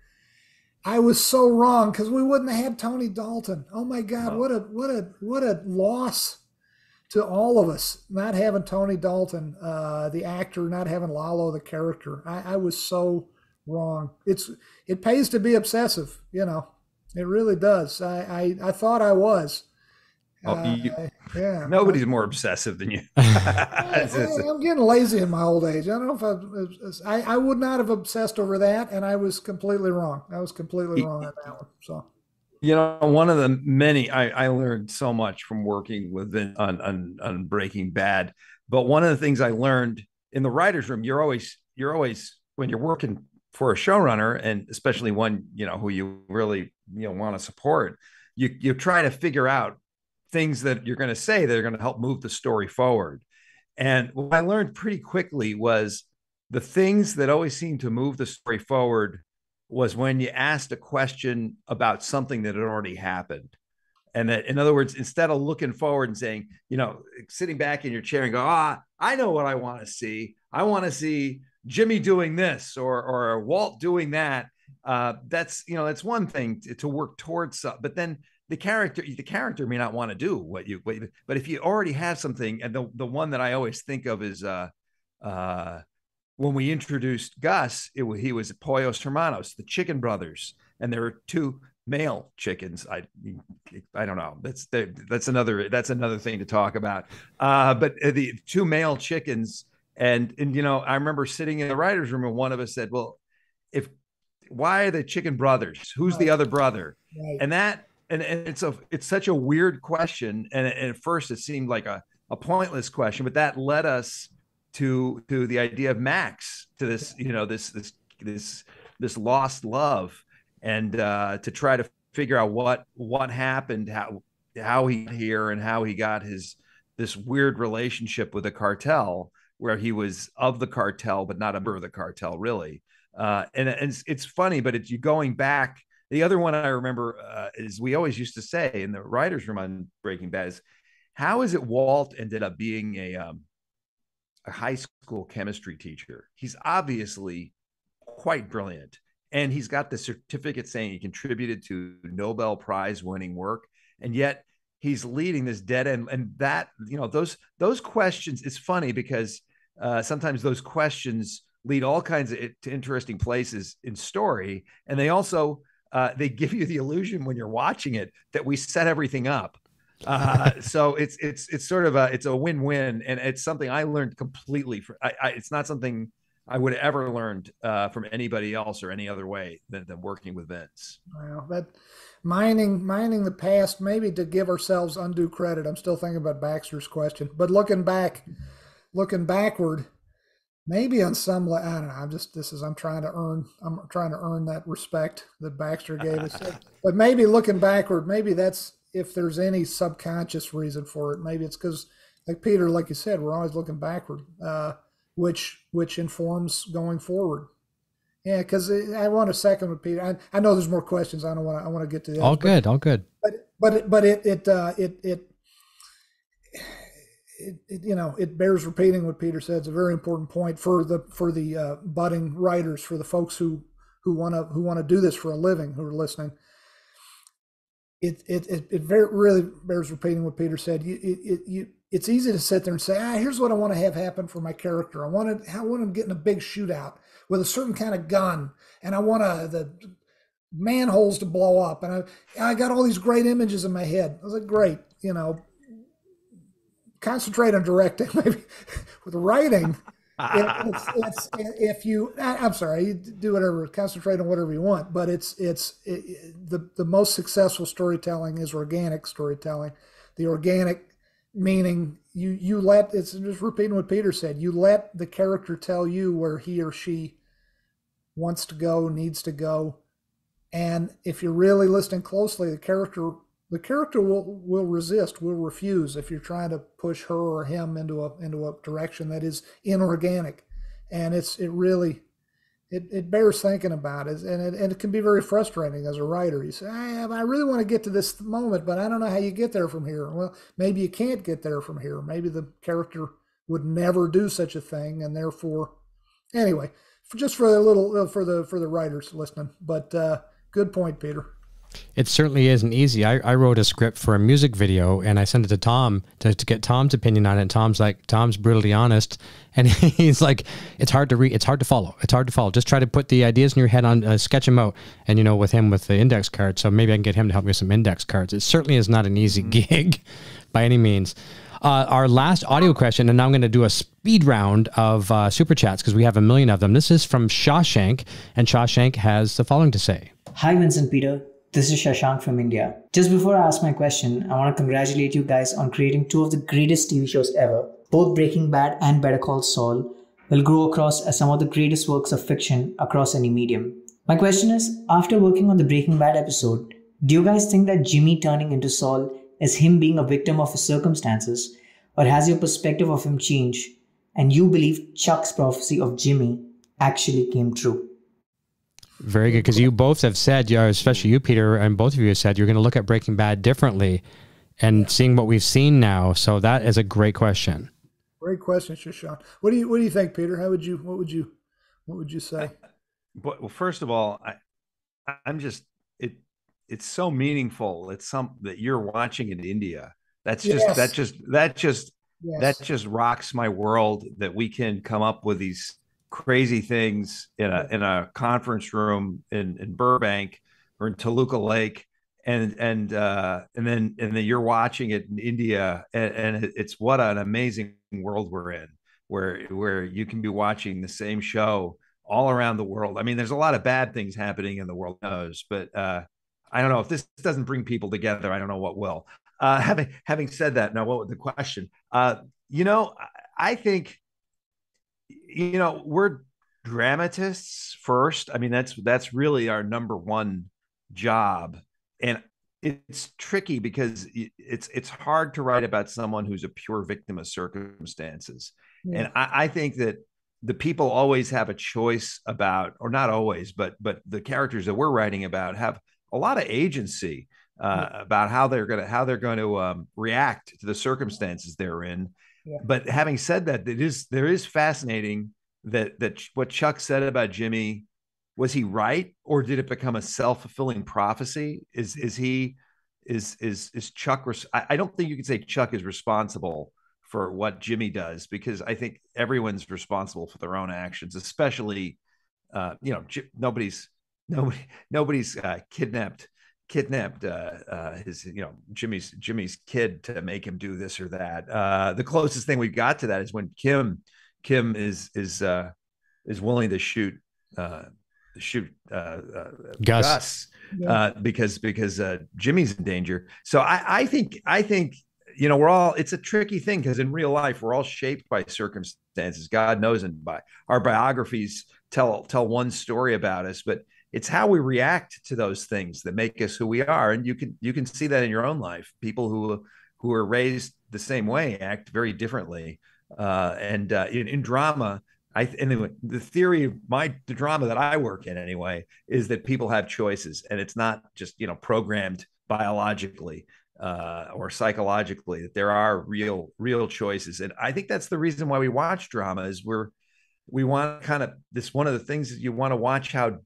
I was so wrong because we wouldn't have had Tony Dalton. Oh my God, oh. what a what a what a loss to all of us not having Tony Dalton, uh, the actor, not having Lalo, the character. I, I was so wrong. It's it pays to be obsessive, you know. It really does. I I, I thought I was. Oh, you, uh, yeah. Nobody's more obsessive than you. I, am getting lazy in my old age. I don't know if I, I, I, would not have obsessed over that, and I was completely wrong. I was completely wrong on that one. So, you know, one of the many I, I learned so much from working with on, on on Breaking Bad. But one of the things I learned in the writers' room, you're always you're always when you're working for a showrunner, and especially one you know who you really you know want to support. You you're trying to figure out things that you're going to say that are going to help move the story forward. And what I learned pretty quickly was the things that always seemed to move the story forward was when you asked a question about something that had already happened. And that, in other words, instead of looking forward and saying, you know, sitting back in your chair and go, ah, I know what I want to see. I want to see Jimmy doing this or or Walt doing that. Uh, that's you know that's one thing to, to work towards, but then the character the character may not want to do what you, what you but if you already have something and the the one that I always think of is uh uh when we introduced Gus, it, was he was Pollos Hermanos, the Chicken Brothers, and there were two male chickens. I I don't know. That's that's another that's another thing to talk about. Uh, but the two male chickens, and and you know, I remember sitting in the writers' room, and one of us said, "Well, if why are the chicken brothers? Who's the other brother?" Right. And that and, and it's a it's such a weird question, and, and at first it seemed like a a pointless question, but that led us to to the idea of Max, to this you know this this this this lost love and uh, to try to figure out what what happened, how how he here, and how he got his this weird relationship with the cartel, where he was of the cartel but not a member of the cartel, really. Uh, and, and it's, it's, funny, but it's you going back. The other one I remember uh, is we always used to say in the writers' room on Breaking Bad is, how is it Walt ended up being a um, a high school chemistry teacher? He's obviously quite brilliant and he's got the certificate saying he contributed to Nobel Prize winning work, and yet he's leading this dead end. And that you know those those questions. It's funny because uh, sometimes those questions lead all kinds of to interesting places in story, and they also uh, they give you the illusion when you're watching it that we set everything up. uh, so it's it's it's sort of a it's a win-win, and it's something I learned completely. For, I, I, it's not something I would have ever learned uh, from anybody else or any other way than, than working with Vince. Well, that mining mining the past, maybe to give ourselves undue credit. I'm still thinking about Baxter's question, but looking back, looking backward, maybe on some I don't know. I'm just this is I'm trying to earn I'm trying to earn that respect that Baxter gave us. but maybe looking backward, maybe that's if there's any subconscious reason for it. Maybe it's because like Peter, like you said, we're always looking backward. Uh, which which informs going forward. Yeah, because I want a second with Peter. I, I know there's more questions. I don't want to. I want to get to this. All good. But, all good. But but it, but it it uh, it it. It, it, you know it bears repeating what Peter said. It's a very important point for the for the uh, budding writers, for the folks who who want to who want to do this for a living, who are listening. It it it, it very really bears repeating what Peter said. You it, you it's easy to sit there and say, ah, here's what I want to have happen for my character. I want to, I want him getting a big shootout with a certain kind of gun, and I want to, the manholes to blow up, and I, I got all these great images in my head. I was like, great, you know, concentrate on directing, maybe with writing. it, it's, it's, if you, I'm sorry, you do whatever, concentrate on whatever you want, but it's, it's it, the the most successful storytelling is organic storytelling. The organic meaning you you let it's just repeating what Peter said. You let the character tell you where he or she wants to go, needs to go, and if you're really listening closely, the character the character will will resist, will refuse if you're trying to push her or him into a into a direction that is inorganic, and it's it really it, it bears thinking about it. And, it and it can be very frustrating as a writer. You say I, I really want to get to this moment but i don't know how you get there from here. Well maybe you can't get there from here. Maybe the character would never do such a thing and therefore anyway for, just for a little for the for the writers listening. But uh, good point peter it certainly isn't easy. I, I wrote a script for a music video and I sent it to Tom to, to get Tom's opinion on it. And Tom's like, Tom's brutally honest. And he's like, it's hard to read. It's hard to follow. It's hard to follow. Just try to put the ideas in your head on, uh, sketch them out. And, you know, with him with the index cards. So maybe I can get him to help me with some index cards. It certainly is not an easy mm-hmm. gig by any means. Uh, our last audio question, and now I'm going to do a speed round of uh, super chats because we have a million of them. This is from Shashank, and Shashank has the following to say Hi, Vincent Peter. This is Shashank from India. Just before I ask my question, I want to congratulate you guys on creating two of the greatest TV shows ever. Both Breaking Bad and Better Call Saul will grow across as some of the greatest works of fiction across any medium. My question is after working on the Breaking Bad episode, do you guys think that Jimmy turning into Saul is him being a victim of his circumstances, or has your perspective of him changed and you believe Chuck's prophecy of Jimmy actually came true? Very good, because you both have said, yeah, especially you, Peter, and both of you have said you're going to look at Breaking Bad differently, and yeah. seeing what we've seen now. So that is a great question. Great question, Shashan. What do you What do you think, Peter? How would you What would you What would you say? But well, first of all, I, I'm just it. It's so meaningful. It's some that you're watching in India. That's just yes. that just that just yes. that just rocks my world that we can come up with these crazy things in a in a conference room in in Burbank or in Toluca Lake and and uh, and then and then you're watching it in India, and, and, it's what an amazing world we're in, where where you can be watching the same show all around the world. I mean, there's a lot of bad things happening in the world, knows, but uh, I don't know if this doesn't bring people together. I don't know what will. Uh, having having said that, now what was the question? Uh, you know, I think you know we're dramatists first. I mean, that's that's really our number one job and it's tricky because it's it's hard to write about someone who's a pure victim of circumstances yeah. and I, I, think that the people always have a choice about or not always but but the characters that we're writing about have a lot of agency uh, about how they're going to how they're going to um, react to the circumstances they're in but having said that it is there is fascinating that that what chuck said about jimmy was he right or did it become a self-fulfilling prophecy? Is is he is is is chuck I, don't think you can say chuck is responsible for what jimmy does because i think everyone's responsible for their own actions especially uh you know nobody's nobody nobody's uh, kidnapped kidnapped uh, uh, his you know jimmy's jimmy's kid to make him do this or that uh the closest thing we got to that is when kim kim is is uh is willing to shoot uh shoot uh, uh, Gus, Gus uh, because because uh, Jimmy's in danger. So I, I think I think you know we're all it's a tricky thing because in real life we're all shaped by circumstances. God knows, and by our biographies tell tell one story about us, but it's how we react to those things that make us who we are. And you can you can see that in your own life. People who who are raised the same way act very differently. Uh, and uh, in, in drama, I anyway, the theory of my the drama that I work in anyway is that people have choices, and it's not just you know programmed biologically uh, or psychologically. That there are real real choices, and I think that's the reason why we watch drama is we're we want kind of this one of the things that you want to watch how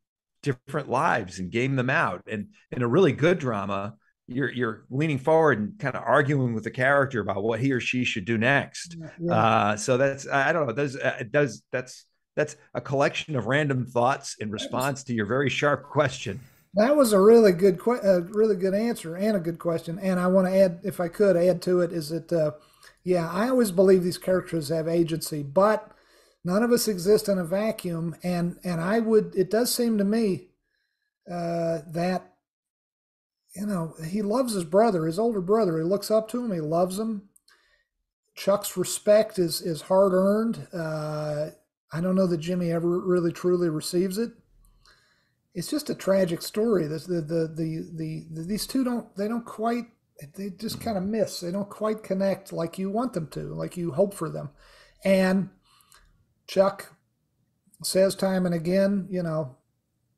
different lives and game them out, and in a really good drama, you're you're leaning forward and kind of arguing with the character about what he or she should do next. Yeah. Uh, so that's I don't know. Does uh, it does that's that's a collection of random thoughts in response to your very sharp question. That was a really good, a really good answer and a good question. And I want to add, if I could add to it, is that, uh, yeah, I always believe these characters have agency, but none of us exist in a vacuum. And and I would, it does seem to me uh, that you know, he loves his brother, his older brother. He looks up to him. He loves him. Chuck's respect is is hard earned. Uh, I don't know that Jimmy ever really truly receives it. It's just a tragic story. The the the the, the, the these two don't they don't quite they just kind of miss. They don't quite connect like you want them to, like you hope for them. And Chuck says time and again, you know,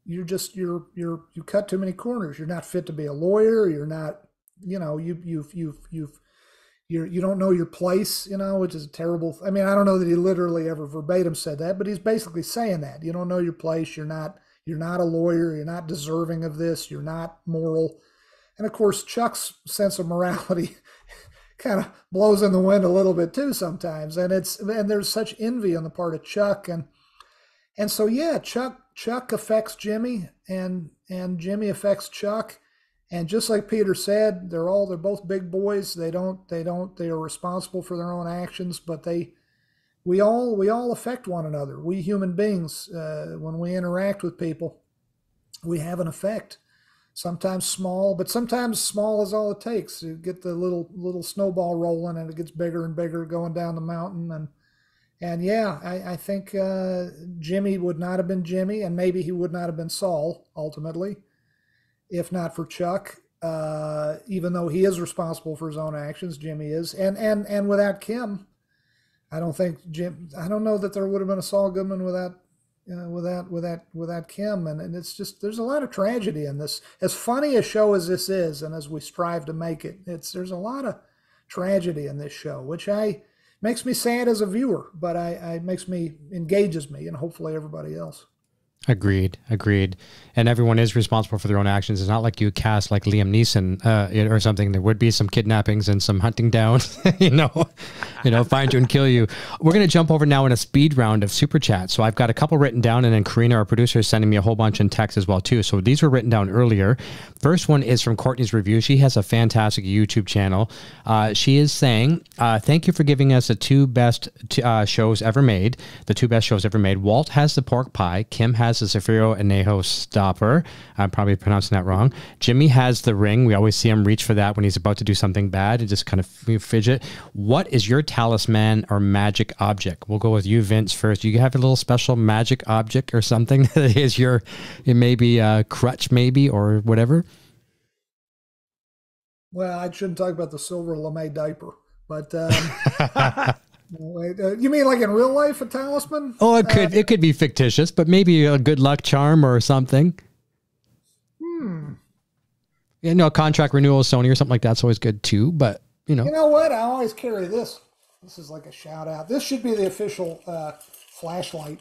you're just you're you're you cut too many corners. You're not fit to be a lawyer. You're not, you know, you you've you've you've you're you don't know your place, you know, which is a terrible. I mean, I don't know that he literally ever verbatim said that, but he's basically saying that you don't know your place. You're not you're not a lawyer. You're not deserving of this. You're not moral. And of course, Chuck's sense of morality kind of blows in the wind a little bit too sometimes. And it's and there's such envy on the part of Chuck and and so yeah, Chuck Chuck affects Jimmy and and Jimmy affects Chuck. And just like Peter said, they're all they're both big boys. They don't they don't they are responsible for their own actions, but they we all we all affect one another. We human beings, uh, when we interact with people, we have an effect. Sometimes small, but sometimes small is all it takes. to get the little little snowball rolling, and it gets bigger and bigger going down the mountain, and and yeah, I, I think uh, Jimmy would not have been Jimmy, and maybe he would not have been Saul ultimately, if not for Chuck. Uh, even though he is responsible for his own actions, Jimmy is, and and and without Kim, I don't think Jim. I don't know that there would have been a Saul Goodman without uh, without without without Kim, and, and it's just there's a lot of tragedy in this. As funny a show as this is, and as we strive to make it, it's there's a lot of tragedy in this show, which I makes me sad as a viewer, but I, I makes me engages me and hopefully everybody else. Agreed. Agreed. And everyone is responsible for their own actions. It's not like you cast like Liam Neeson uh, or something. There would be some kidnappings and some hunting down, you know, you know, find you and kill you. We're going to jump over now in a speed round of super chats. So I've got a couple written down, and then Karina, our producer, is sending me a whole bunch in text as well too. So these were written down earlier. First one is from Courtney's review. She has a fantastic YouTube channel. Uh, she is saying, uh, "Thank you for giving us the two best uh, shows ever made. The two best shows ever made. Walt has the pork pie. Kim has the Zafiro Anejo stopper. I'm probably pronouncing that wrong. Jimmy has the ring. We always see him reach for that when he's about to do something bad and just kind of fidget. What is your talisman or magic object? We'll go with you, Vince, first. You have a little special magic object or something that is your, it may be a crutch, maybe, or whatever. Well, I shouldn't talk about the silver lame diaper, but um, uh, you mean like in real life, a talisman? Oh, it could uh, it could be fictitious, but maybe a good luck charm or something. Hmm. You know, a contract renewal Sony or something like that's always good too. But you know, you know what? I always carry this. This is like a shout out. This should be the official uh, flashlight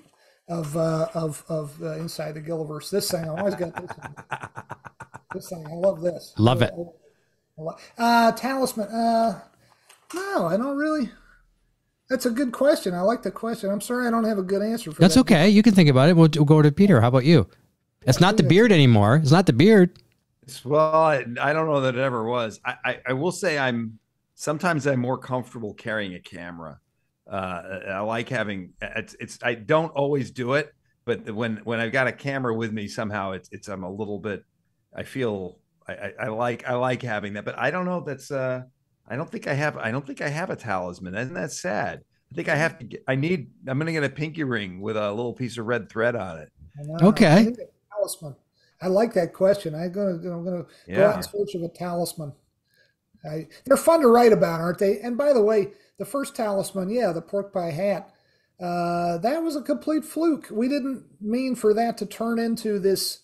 of uh, of of uh, inside the Gilliverse. This thing, I always got this. This thing, I love this. Love it. Uh, talisman. Uh, no, I don't really. That's a good question. I like the question. I'm sorry I don't have a good answer for that. That's that. okay. You can think about it. We'll, we'll go to Peter. How about you? It's not the beard anymore. It's not the beard. Well, I, I don't know that it ever was. I, I, I, will say I'm sometimes I'm more comfortable carrying a camera. Uh, I like having it's, it's I don't always do it, but when when I've got a camera with me, somehow it's it's I'm a little bit. I feel I, I, I like I like having that, but I don't know if that's uh I don't think I have. I don't think I have a talisman. Isn't that sad? I think I have to. Get, I need. I'm going to get a pinky ring with a little piece of red thread on it. Okay. I talisman. I like that question. I'm going to. I'm going to yeah. go out in search of a talisman. I, they're fun to write about, aren't they? And by the way, the first talisman, yeah, the pork pie hat, uh, that was a complete fluke. We didn't mean for that to turn into this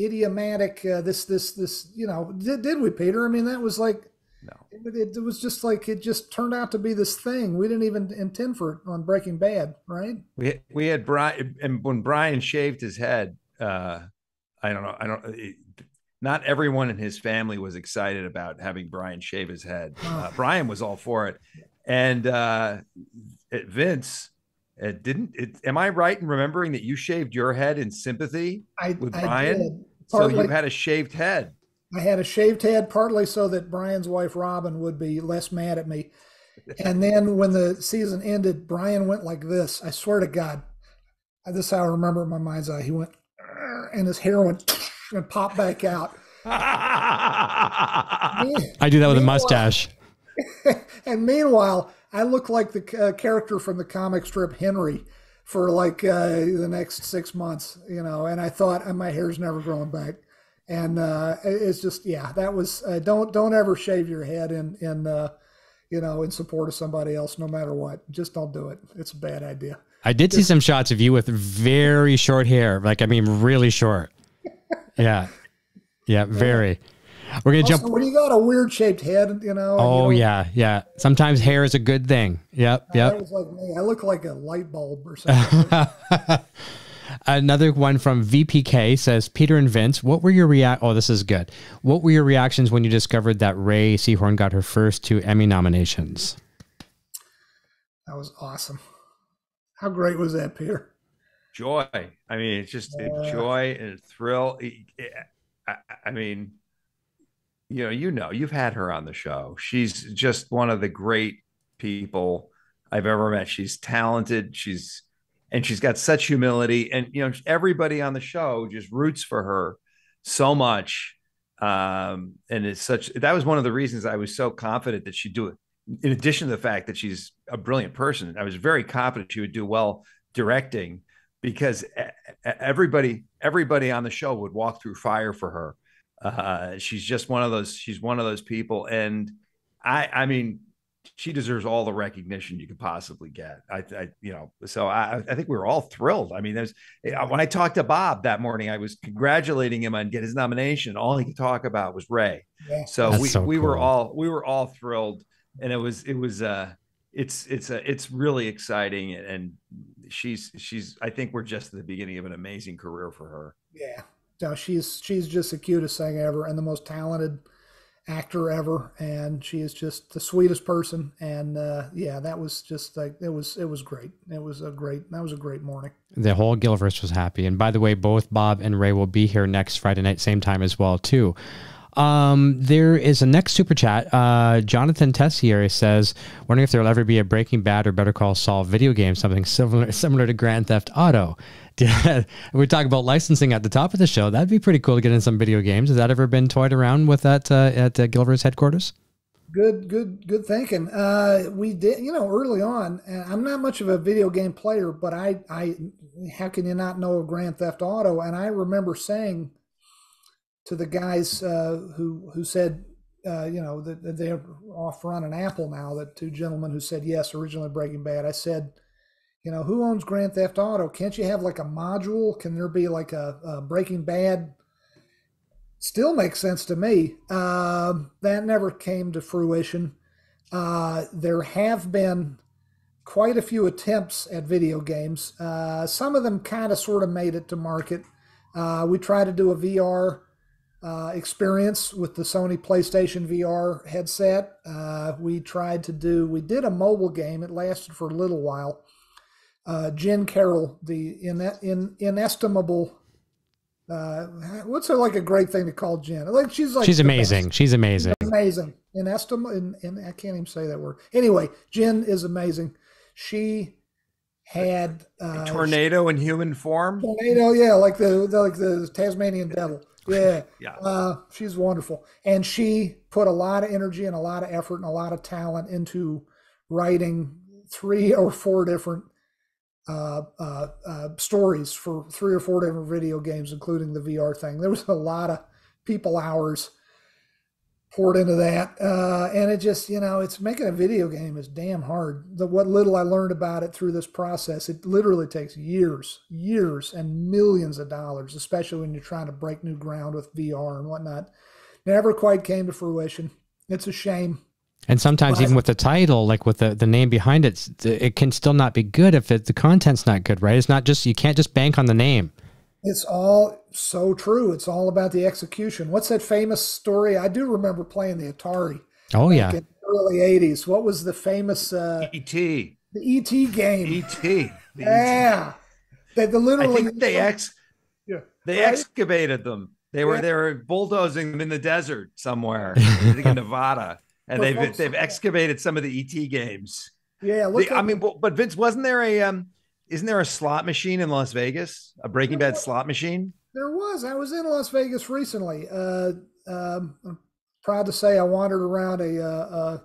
idiomatic, uh, this, this, this. You know, did, did we, Peter? I mean, that was like no. It, it, was just like it just turned out to be this thing. We didn't even intend for it on Breaking Bad, right? We we had Bryan, and when Bryan shaved his head, uh, I don't know, I don't. It, not everyone in his family was excited about having Bryan shave his head. Uh, Bryan was all for it, and uh, Vince. It didn't. It, am I right in remembering that you shaved your head in sympathy I, with I Bryan? So you had a shaved head. I had a shaved head partly so that Bryan's wife Robin would be less mad at me. And then when the season ended, Bryan went like this. I swear to God, this is how I remember in my mind's eye. He went, and his hair went and popped back out. I do that with a mustache. and meanwhile, I look like the uh, character from the comic strip Henry for like uh, the next six months, you know. And I thought, my hair's never growing back and uh, it's just yeah that was uh, don't don't ever shave your head in in uh, you know in support of somebody else no matter what. Just don't do it. It's a bad idea. I did see some shots of you with very short hair. Like i mean really short. Yeah. Yeah very. We're gonna also, jump when you got a weird shaped head you know oh you yeah yeah. Sometimes hair is a good thing. Yep yep. I, like me. I look like a light bulb or something Another one from VPK says, Peter and Vince, what were your react? Oh, this is good. What were your reactions when you discovered that Rhea Seehorn got her first two Emmy nominations? That was awesome. How great was that, Peter? Joy. I mean, it's just uh, joy and thrill. I, I mean, you know, you know, you've had her on the show. She's just one of the great people I've ever met. She's talented. She's and she's got such humility and you know everybody on the show just roots for her so much um, and it's such that was one of the reasons i was so confident that she'd do it. In addition to the fact that she's a brilliant person i was very confident she would do well directing because everybody everybody on the show would walk through fire for her. Uh, she's just one of those she's one of those people and i i mean she deserves all the recognition you could possibly get. I, I you know, so I, I think we were all thrilled. I mean, there's when I talked to Bob that morning, I was congratulating him on get his nomination. All he could talk about was Rhea. Yeah. So That's we so we cool. were all we were all thrilled, and it was it was uh it's it's a uh, it's really exciting, and she's she's. I think we're just at the beginning of an amazing career for her. Yeah, no, she's she's just the cutest thing ever and the most talented actor ever, and she is just the sweetest person. And uh, yeah, that was just like it was it was great. It was a great that was a great morning. The whole Gilliverse was happy. And by the way, both Bob and Rhea will be here next Friday night, same time as well too. Um, there is a next super chat. Uh, Jonathan Tessier says, wondering if there will ever be a Breaking Bad or Better Call Saul video game, something similar similar to Grand Theft Auto. we talk about licensing at the top of the show. That'd be pretty cool to get in some video games. Has that ever been toyed around with that uh, at uh, Gilliverse headquarters? Good, good, good thinking. Uh, we did, you know, early on. I'm not much of a video game player, but I, I, how can you not know of Grand Theft Auto? And I remember saying to the guys uh, who who said, uh, you know, that, they're off running Apple now. The two gentlemen who said yes, originally Breaking Bad. I said, you know, who owns Grand Theft Auto? Can't you have like a module? Can there be like a, a Breaking Bad? Still makes sense to me. Uh, that never came to fruition. Uh, there have been quite a few attempts at video games. Uh, some of them kind of sort of made it to market. Uh, we tried to do a VR uh, experience with the Sony PlayStation VR headset. Uh, we tried to do, we did a mobile game. It lasted for a little while. Uh, Jen Carroll, the in, in, inestimable. Uh, what's it like a great thing to call Jen? Like she's like she's amazing. Best. She's amazing. She's amazing. Inestimable. In, in, I can't even say that word. Anyway, Jen is amazing. She had uh, tornado in human form. Tornado, yeah, like the, the like the Tasmanian devil. Yeah. yeah. Uh, she's wonderful. And she put a lot of energy and a lot of effort and a lot of talent into writing three or four different uh, uh, uh, stories for three or four different video games, including the VR thing. There was a lot of people hours poured into that. Uh, and it just, you know, it's making a video game is damn hard. The what little I learned about it through this process, it literally takes years, years, and millions of dollars, especially when you're trying to break new ground with VR and whatnot. Never quite came to fruition. It's a shame. And sometimes, but, even with the title, like with the, the name behind it, it can still not be good if it, the content's not good, right? It's not just, you can't just bank on the name. It's all so true. It's all about the execution. What's that famous story? I do remember playing the Atari. Oh yeah, early '80s. What was the famous uh, ET? The ET game. ET. Yeah. They the literally they ex yeah. they right? excavated them. They were yeah. they were bulldozing them in the desert somewhere in Nevada, and they've they've excavated some of the ET games. Yeah, look. The, I mean, but, but Vince, wasn't there a um? Isn't there a slot machine in Las Vegas? A Breaking Bad slot machine? There was. I was in Las Vegas recently. Uh, um, I'm proud to say I wandered around a uh, uh,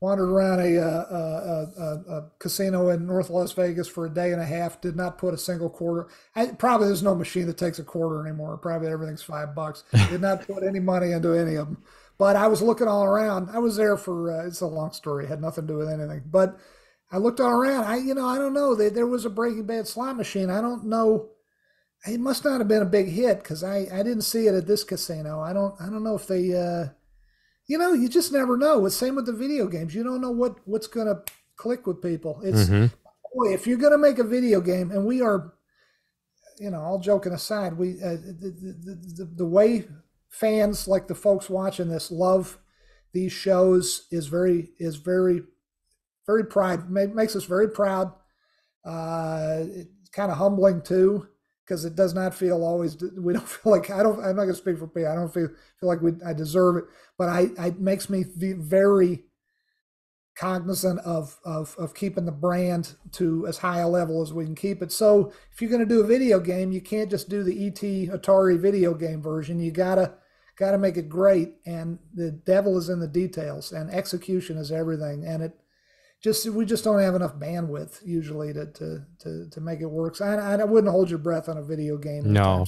wandered around a, uh, a, a, casino in North Las Vegas for a day and a half. Did not put a single quarter. I, probably there's no machine that takes a quarter anymore. Probably everything's five bucks. Did not put any money into any of them. But I was looking all around. I was there for. Uh, it's a long story. It had nothing to do with anything. But I looked all around. I, you know, I don't know. They, there was a Breaking Bad slot machine. I don't know. It must not have been a big hit because I, I didn't see it at this casino. I don't I don't know if they, uh, you know, you just never know. It's same with the video games. You don't know what what's gonna click with people. It's mm-hmm. boy, if you're gonna make a video game, and we are, you know, all joking aside, we uh, the, the, the, the way fans like the folks watching this love these shows is very is very very pride makes us very proud. Uh, it's kind of humbling too because it does not feel always. We don't feel like I don't. I'm not to speak for me. I don't feel feel like we I deserve it, but I, I it makes me very cognizant of, of of keeping the brand to as high a level as we can keep it. So if you're going to do a video game, you can't just do the ET Atari video game version. You gotta gotta make it great, and the devil is in the details, and execution is everything. And it just we just don't have enough bandwidth usually to to to, to make it work. So I, I wouldn't hold your breath on a video game. No.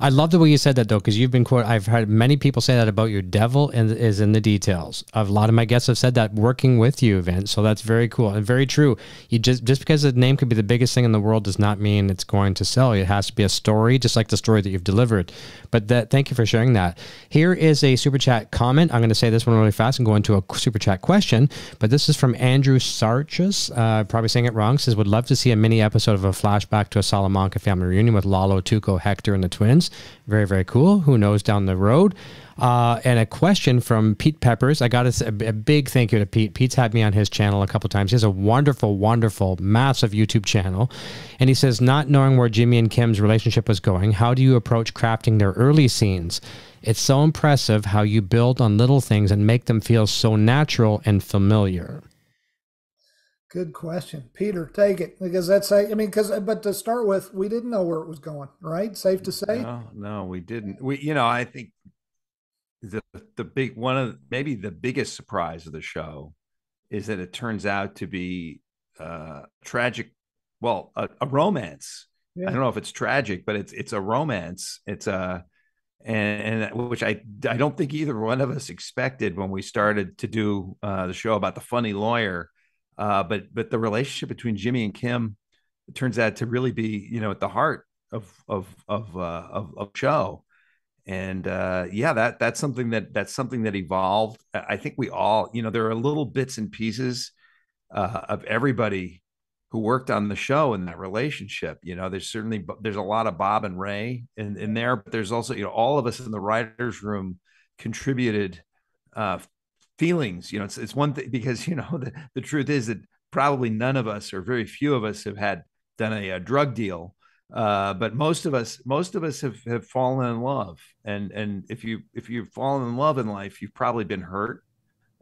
I love the way you said that though, because you've been quoted. I've heard many people say that about your devil and is in the details. A lot of my guests have said that working with you, Vince. So that's very cool and very true. You just just because the name could be the biggest thing in the world does not mean it's going to sell. It has to be a story, just like the story that you've delivered. But that, thank you for sharing that. Here is a super chat comment. I'm going to say this one really fast and go into a super chat question. But this is from Andrew Sarchus. Uh, probably saying it wrong. Says would love to see a mini episode of a flashback to a Salamanca family reunion with Lalo, Tuco, Hector, and the twins. Very, very cool. Who knows down the road? Uh, and a question from Pete Peppers. I got a, a, big thank you to Pete. Pete's had me on his channel a couple times. He has a wonderful, wonderful, massive YouTube channel. And he says, not knowing where Jimmy and Kim's relationship was going, how do you approach crafting their early scenes? It's so impressive how you build on little things and make them feel so natural and familiar. Good question, Peter. Take it because that's I mean because but to start with, we didn't know where it was going, right? Safe to say. No, no, we didn't. We, you know, I think the the big one of maybe the biggest surprise of the show is that it turns out to be uh, tragic. Well, a, a romance. Yeah. I don't know if it's tragic, but it's it's a romance. It's a and, and which I I don't think either one of us expected when we started to do uh, the show about the funny lawyer uh, but but the relationship between Jimmy and Kim turns out to really be you know at the heart of of of uh, of, of show. And uh, yeah, that that's something that that's something that evolved. I think we all, you know, there are little bits and pieces uh, of everybody who worked on the show in that relationship. You know, there's certainly there's a lot of Bob and Rhea in, in there, but there's also you know all of us in the writers' room contributed uh, feelings you know it's, it's one thing because you know the, the truth is that probably none of us or very few of us have had done a, a drug deal uh, but most of us most of us have, have fallen in love. And and if you if you've fallen in love in life you've probably been hurt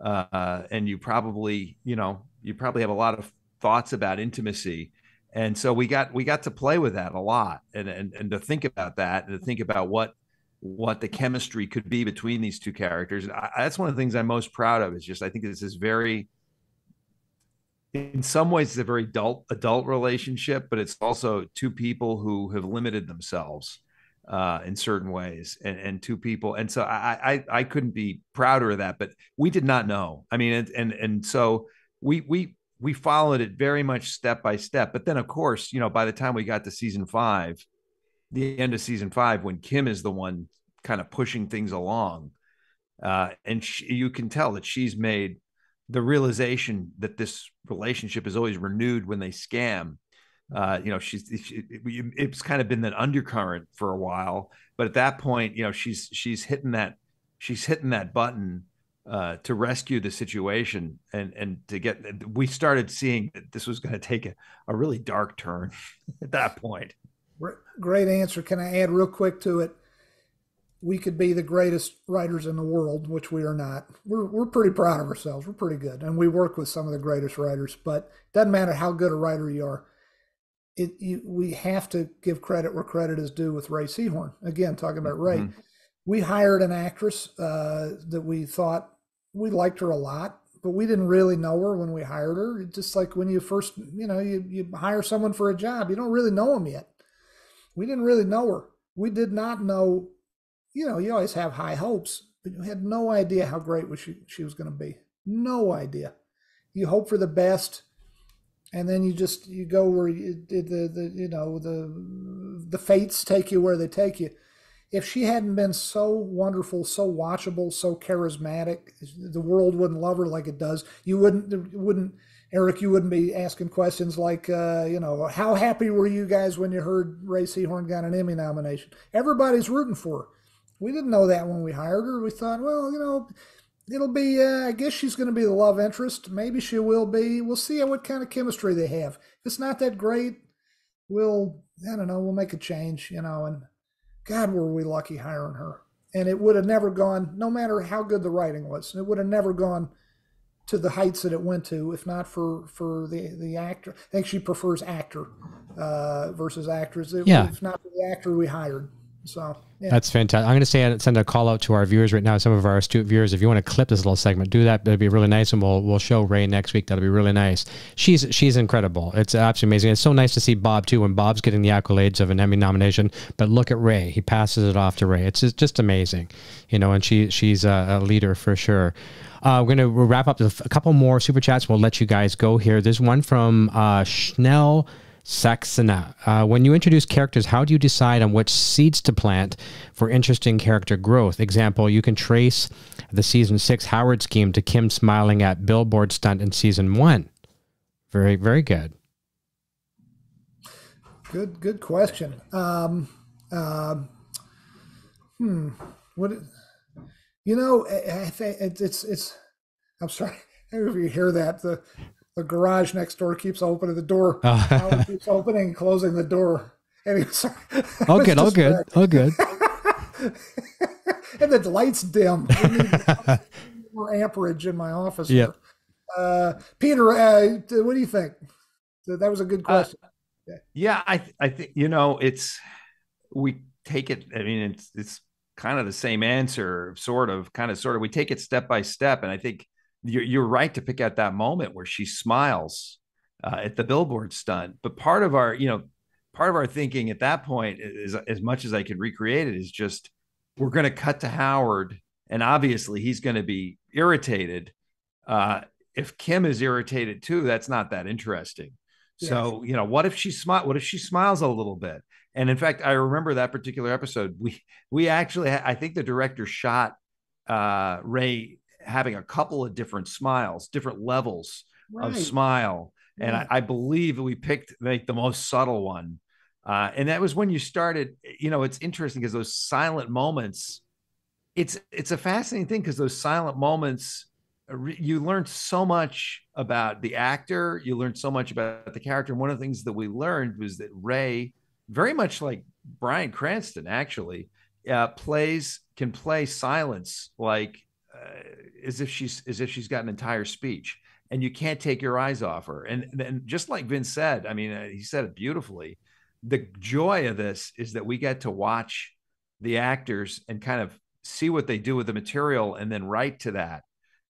uh, and you probably you know you probably have a lot of thoughts about intimacy. And so we got we got to play with that a lot and and, and to think about that and to think about what what the chemistry could be between these two characters. I, that's one of the things I'm most proud of. Is just I think this is very, in some ways, it's a very adult adult relationship, but it's also two people who have limited themselves uh, in certain ways, and, and two people, and so I, I I couldn't be prouder of that. But we did not know. I mean, and and, and so we we we followed it very much step by step. But then, of course, you know, by the time we got to season five the end of season five when Kim is the one kind of pushing things along. Uh, and she, you can tell that she's made the realization that this relationship is always renewed when they scam. Uh, you know, she's she, it's kind of been that undercurrent for a while, but at that point, you know, she's she's hitting that she's hitting that button uh, to rescue the situation and and to get. We started seeing that this was going to take a, a really dark turn at that point. Great answer. Can I add real quick to it? We could be the greatest writers in the world, which we are not. We're, we're pretty proud of ourselves. We're pretty good. And we work with some of the greatest writers, but it doesn't matter how good a writer you are. It, you, we have to give credit where credit is due with Rhea Seehorn. Again, talking about Rhea. Mm-hmm. We hired an actress uh, that we thought we liked her a lot, but we didn't really know her when we hired her. It's just like when you first, you know, you, you hire someone for a job, you don't really know them yet we didn't really know her. We did not know, you know, you always have high hopes, but you had no idea how great was she, she was going to be. No idea. You hope for the best, and then you just you go where you, the, the you know the the fates take you where they take you. If she hadn't been so wonderful, so watchable, so charismatic, the world wouldn't love her like it does. You wouldn't wouldn't Eric, you wouldn't be asking questions like, uh, you know, how happy were you guys when you heard Rhea Seehorn got an Emmy nomination? Everybody's rooting for her. We didn't know that when we hired her. We thought, well, you know, it'll be, uh, I guess she's going to be the love interest. Maybe she will be. We'll see what kind of chemistry they have. If it's not that great, we'll, I don't know, we'll make a change, you know, and God, were we lucky hiring her. And it would have never gone, no matter how good the writing was, it would have never gone to the heights that it went to, if not for for the the actor. I think she prefers actor uh, versus actress. If, yeah. if not for the actor we hired. So yeah. That's fantastic. I'm going to say send a call out to our viewers right now. Some of our astute viewers, if you want to clip this little segment, do that. That'd be really nice, and we'll we'll show Rhea next week. That'll be really nice. She's she's incredible. It's absolutely amazing. It's so nice to see Bob too. When Bob's getting the accolades of an Emmy nomination, but look at Rhea. He passes it off to Rhea. It's just, just amazing, you know. And she she's a, a leader for sure. Uh, we're going to wrap up with a couple more super chats. We'll let you guys go here. There's one from uh, Shashank Saxena. Uh, when you introduce characters, how do you decide on which seeds to plant for interesting character growth? Example, you can trace the season six Howard scheme to Kim smiling at billboard stunt in season one. Very, very good. Good, good question. Um, uh, hmm. What? You know, I, I think it's it's. I'm sorry. If you hear that, the the garage next door keeps opening the door. Oh. keeps opening and closing the door. Anyway, sorry. Oh, good. Oh, good. Oh, good. and the lights dim. more amperage in my office. Yeah. Uh, Peter, uh, what do you think? That was a good uh, question. Uh, yeah. yeah, I I think you know it's we take it. I mean, it's it's kind of the same answer, sort of, kind of, sort of. We take it step by step, and I think you're, you're right to pick out that moment where she smiles uh, at the billboard stunt. But part of our, you know, part of our thinking at that point is as much as I could recreate it is just we're going to cut to Howard, and obviously he's going to be irritated. Uh, if Kim is irritated too, that's not that interesting. Yes. So you know, what if she smile? What if she smiles a little bit? And in fact, I remember that particular episode. We we actually, I think the director shot uh, Rhea having a couple of different smiles, different levels right. of smile. And I, I, believe we picked like the most subtle one. Uh, and that was when you started, you know, it's interesting because those silent moments, it's it's a fascinating thing because those silent moments you learn so much about the actor you learn so much about the character and one of the things that we learned was that Rhea very much like bryan cranston actually uh, plays can play silence like uh, as if she's as if she's got an entire speech and you can't take your eyes off her. And then just like vince said i mean uh, he said it beautifully the joy of this is that we get to watch the actors and kind of see what they do with the material and then write to that.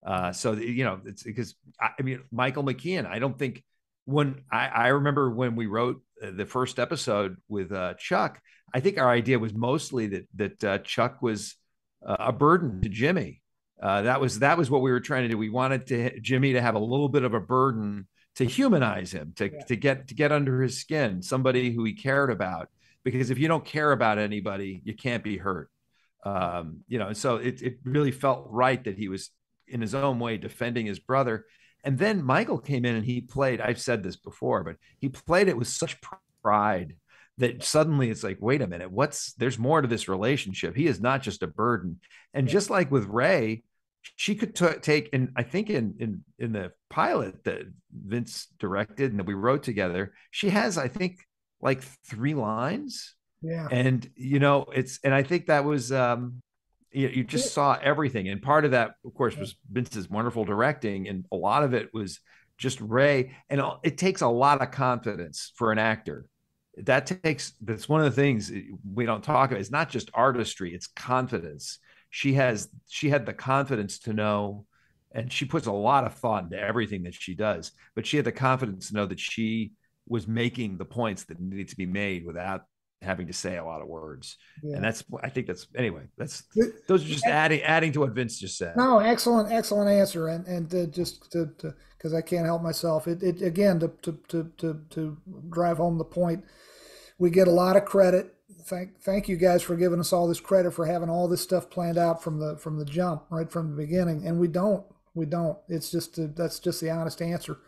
Uh, so you know it's because I, I, mean michael mckean i don't think when I, I remember when we wrote uh, the first episode with uh, chuck i think our idea was mostly that that uh, chuck was uh, a burden to jimmy uh, that was that was what we were trying to do. We wanted to Jimmy to have a little bit of a burden to humanize him, to yeah. to get to get under his skin, somebody who he cared about. Because if you don't care about anybody, you can't be hurt. Um, you know, so it it really felt right that he was in his own way defending his brother. And then Michael came in and he played. I've said this before, but he played it with such pride that suddenly it's like, wait a minute, what's there's more to this relationship. He is not just a burden. And just like with Rhea, she could t- take and i think in in in the pilot that vince directed and that we wrote together she has i think like three lines yeah and you know it's and i think that was um you, you just saw everything and part of that of course was vince's wonderful directing and a lot of it was just Rhea and it takes a lot of confidence for an actor. That takes that's one of the things we don't talk about it's not just artistry it's confidence. She has she had the confidence to know and she puts a lot of thought into everything that she does but she had the confidence to know that she was making the points that needed to be made without having to say a lot of words. Yeah. and that's i think that's anyway that's those are just adding adding to what vince just said. No excellent excellent answer. And and uh, just to because i can't help myself. It, it again to, to to to to drive home the point we get a lot of credit. Thank thank you guys for giving us all this credit for having all this stuff planned out from the from the jump right from the beginning. And we don't we don't. It's just a, that's just the honest answer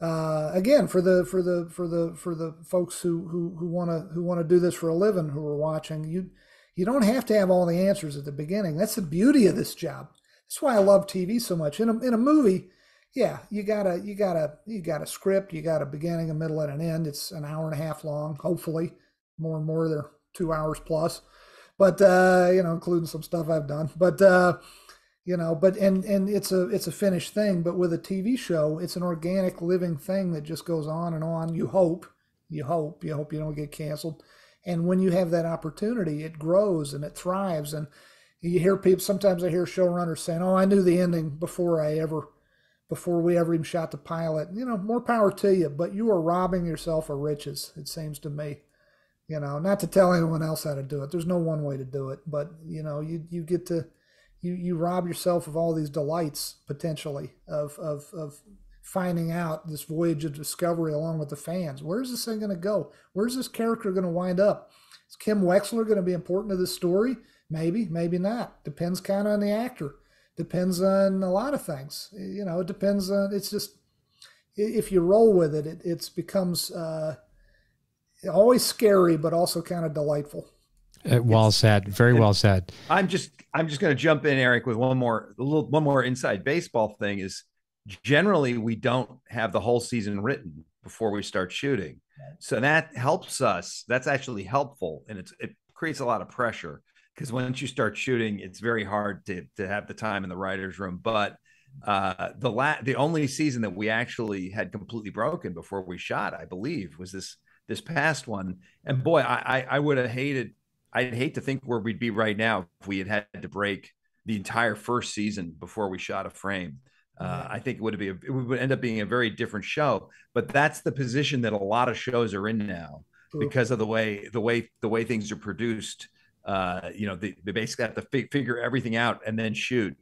uh, again for the for the for the for the folks who who who want to who want to do this for a living who are watching you you don't have to have all the answers at the beginning. That's the beauty of this job. That's why i love tv so much. In a, in a movie yeah you gotta you gotta you got a script you got a beginning a middle and an end. It's an hour and a half long hopefully. More and more they're two hours plus, but uh, you know, including some stuff I've done. But uh, you know, but and and it's a it's a finished thing. But with a TV show, it's an organic, living thing that just goes on and on. You hope, you hope, you hope you don't get canceled, And when you have that opportunity, it grows and it thrives. And you hear people sometimes I hear showrunners saying, "Oh, I knew the ending before I ever." Before we ever even shot the pilot, you know, more power to you, but you are robbing yourself of riches, it seems to me you know not to tell anyone else how to do it there's no one way to do it but you know you you get to you you rob yourself of all these delights potentially of of of finding out this voyage of discovery along with the fans. Where's this thing going to go? Where's this character going to wind up? Is kim wexler going to be important to this story? Maybe maybe not. Depends kind of on the actor. Depends on a lot of things. You know it depends on it's just if you roll with it it it's becomes uh always scary, but also kind of delightful. Uh, well said. Very well said. I'm just I'm just going to jump in, Eric, with one more little one more inside baseball thing. Is generally we don't have the whole season written before we start shooting, so that helps us. That's actually helpful, and it's it creates a lot of pressure because once you start shooting, it's very hard to to have the time in the writers' room. But uh the la- the only season that we actually had completely broken before we shot, I believe, was this this past one. And boy, I I, I would have hated. I'd hate to think where we'd be right now if we had had to break the entire first season before we shot a frame. Uh, I think it would be a, it would end up being a very different show. But that's the position that a lot of shows are in now because of the way the way the way things are produced. Uh, you know, they, they basically have to fi- figure everything out and then shoot.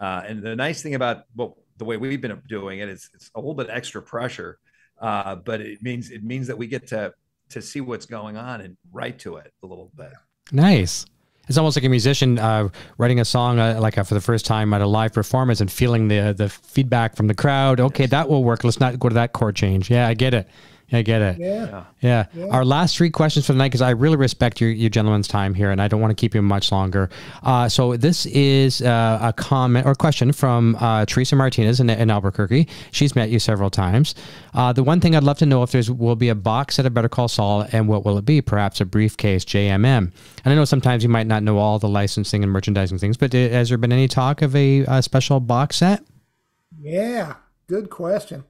Uh, and the nice thing about well, the way we've been doing it is it's a little bit extra pressure uh, but it means it means that we get to to see what's going on and write to it a little bit. Nice. It's almost like a musician uh, writing a song uh, like uh, for the first time at a live performance and feeling the the feedback from the crowd. Okay, that will work. Let's not go to that chord change. Yeah, I get it. I get it. Yeah. yeah. Yeah. Our last three questions for the night, because I really respect your, your gentleman's time here and I don't want to keep you much longer. Uh, so, this is uh, a comment or question from uh, Teresa Martinez in, in, Albuquerque. She's met you several times. Uh, the one thing I'd love to know if there will be a box set of Better Call Saul and what will it be? Perhaps a briefcase, JMM. And I know sometimes you might not know all the licensing and merchandising things, but uh, has there been any talk of a, a special box set? Yeah, good question.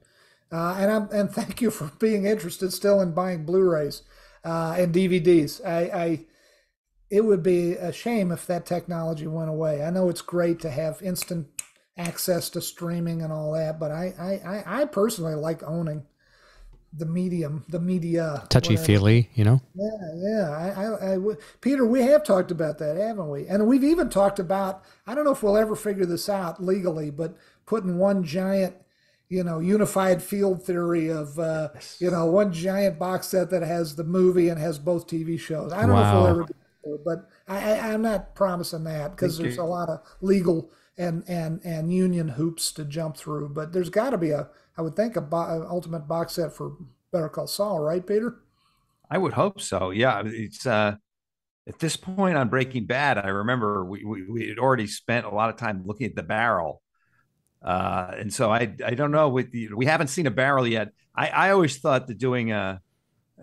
Uh, and I'm, and thank you for being interested still in buying Blu-rays uh, and DVDs. I, I, it would be a shame if that technology went away. I know it's great to have instant access to streaming and all that, but I, I, I personally like owning the medium, the media. Touchy feely, you know? Yeah, yeah. I, I, I, Peter, we have talked about that, haven't we? And we've even talked about, I don't know if we'll ever figure this out legally, but putting one giant you know, unified field theory of, uh, yes. you know, one giant box set that has the movie and has both TV shows. I don't wow. know if we'll ever but I, am not promising that because there's a lot of legal and, and, and union hoops to jump through. But there's got to be a, I would think, a bo- ultimate box set for Better Call Saul, right, Peter? I would hope so. Yeah, it's uh, at this point on Breaking Bad. I remember we, we we had already spent a lot of time looking at the barrel uh, and so I I don't know with the, we haven't seen a barrel yet. I, I always thought that doing a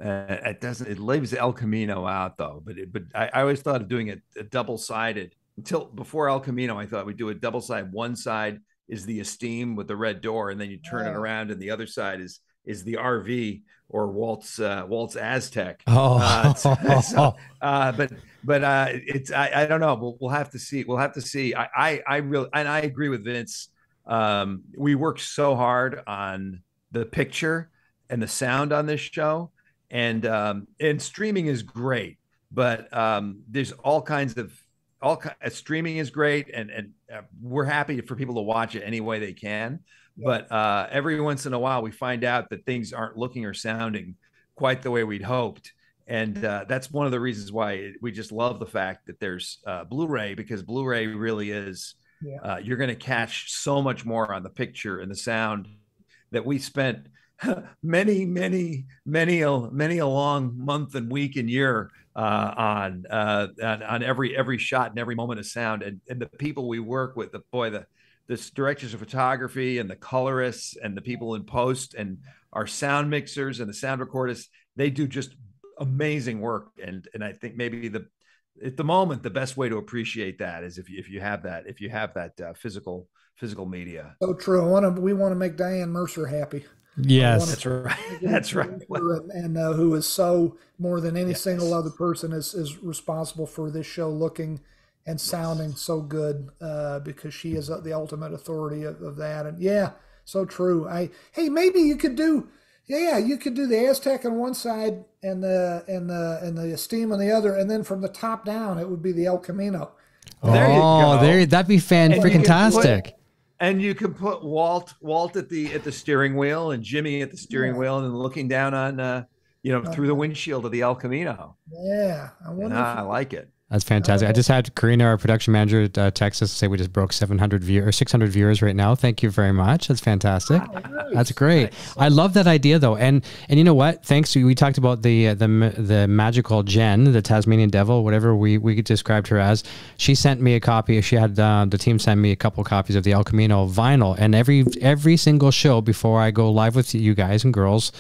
uh, it doesn't it leaves El Camino out though, but it, but I, I, always thought of doing a, a double sided until before El Camino. I thought we'd do a double side. One side is the Esteem with the red door, and then you turn it around, and the other side is is the RV or Walt's uh, Walt's Aztek. Oh, uh, so, uh, but but uh, it's I, I don't know. We'll, we'll have to see. We'll have to see. I I, I really and I agree with Vince um, we worked so hard on the picture and the sound on this show, and um, and streaming is great, but um, there's all kinds of all uh, streaming is great, and and uh, we're happy for people to watch it any way they can. Yeah. But uh, every once in a while, we find out that things aren't looking or sounding quite the way we'd hoped. And uh, that's one of the reasons why we just love the fact that there's uh, Blu-ray because Blu-ray really is yeah. uh, you're going to catch so much more on the picture and the sound that we spent many, many, many, many a long month and week and year uh, on, uh, on, on every every shot and every moment of sound, and and the people we work with, the boy, the the directors of photography and the colorists and the people in post and our sound mixers and the sound recordists, they do just amazing work, and and I think maybe the at the moment the best way to appreciate that is if you, if you have that if you have that uh, physical physical media so true I want to we want to make diane mercer happy Yes, that's right. That's right. And, and uh, who is so more than any yes. single other person is is responsible for this show looking and sounding so good uh, because she is the ultimate authority of, of that. And yeah, so true. I hey, maybe you could do yeah, you could do the Aztek on one side and the and the and the Esteem on the other, and then from the top down, it would be the El Camino. There oh, there that'd be fan freaking tastic. And you can put Walt Walt at the at the steering wheel and Jimmy at the steering yeah. wheel, and looking down on uh, you know through the windshield of the El Camino. Yeah, I wonder. I like it. That's fantastic. I just had Karina, our production manager, uh, text us to say we just broke 700 view or 600 viewers right now. Thank you very much. That's fantastic. That's great. Nice. I love that idea though, and and you know what? Thanks we talked about the uh, the the magical Jen, the Tasmanian Devil, whatever we we described her as. She sent me a copy. She had uh, the team send me a couple copies of the El Camino vinyl, and every every single show before I go live with you guys and girls,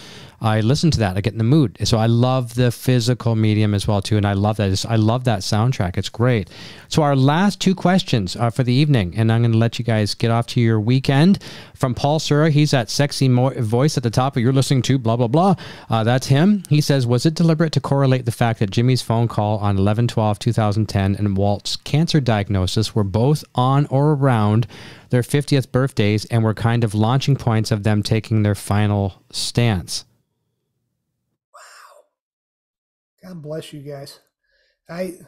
I listen to that. I get in the mood. So I love the physical medium as well too, and I love that. I love that soundtrack. It's great. So our last two questions uh, for the evening, and I'm going to let you guys get off to your weekend. From Paul Sura, he's that sexy voice at the top of you're listening to blah blah blah. Uh, that's him. He says, was it deliberate to correlate the fact that Jimmy's phone call on 11-12, 2010 and Walt's cancer diagnosis were both on or around their 50th birthdays and were kind of launching points of them taking their final stance? God bless you guys. I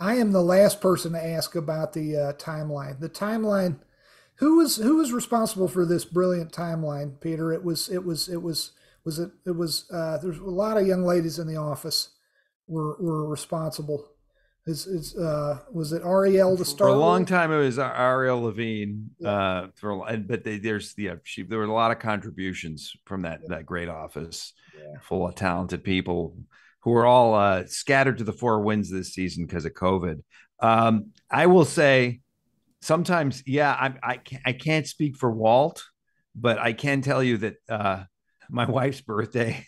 I am the last person to ask about the uh, timeline. The timeline. Who was who was responsible for this brilliant timeline, Peter? It was it was it was was it it was uh, there's a lot of young ladies in the office were were responsible. Is is uh, was it Ariel to start? For a long with? time, it was Ariel Levine. Yeah. Uh, for but they, there's yeah, she there were a lot of contributions from that yeah. that great office, yeah. full of talented people who are all uh, scattered to the four winds this season because of COVID. Um, I will say, sometimes, yeah, I, I can't, I can't speak for Walt, but I can tell you that uh, my wife's birthday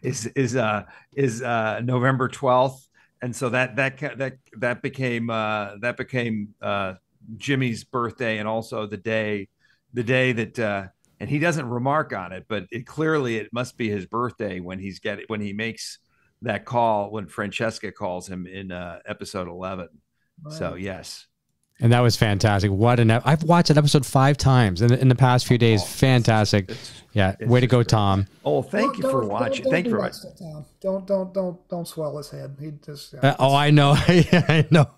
is is uh, is uh, November twelfth, and so that that that that became uh, that became uh, Jimmy's birthday, and also the day the day that. Uh, and he doesn't remark on it, but it clearly it must be his birthday when he's getting when he makes that call when Francesca calls him in uh, episode 11. Wow. So, yes. And that was fantastic. What an! I've watched that episode five times in, in the past few days. Oh, fantastic. It's, yeah, it's way to go, Tom. Oh, thank don't, you for watching. Don't, thank you for watching. Don't don't don't don't swell his head. He just. uh, oh, I know. I know.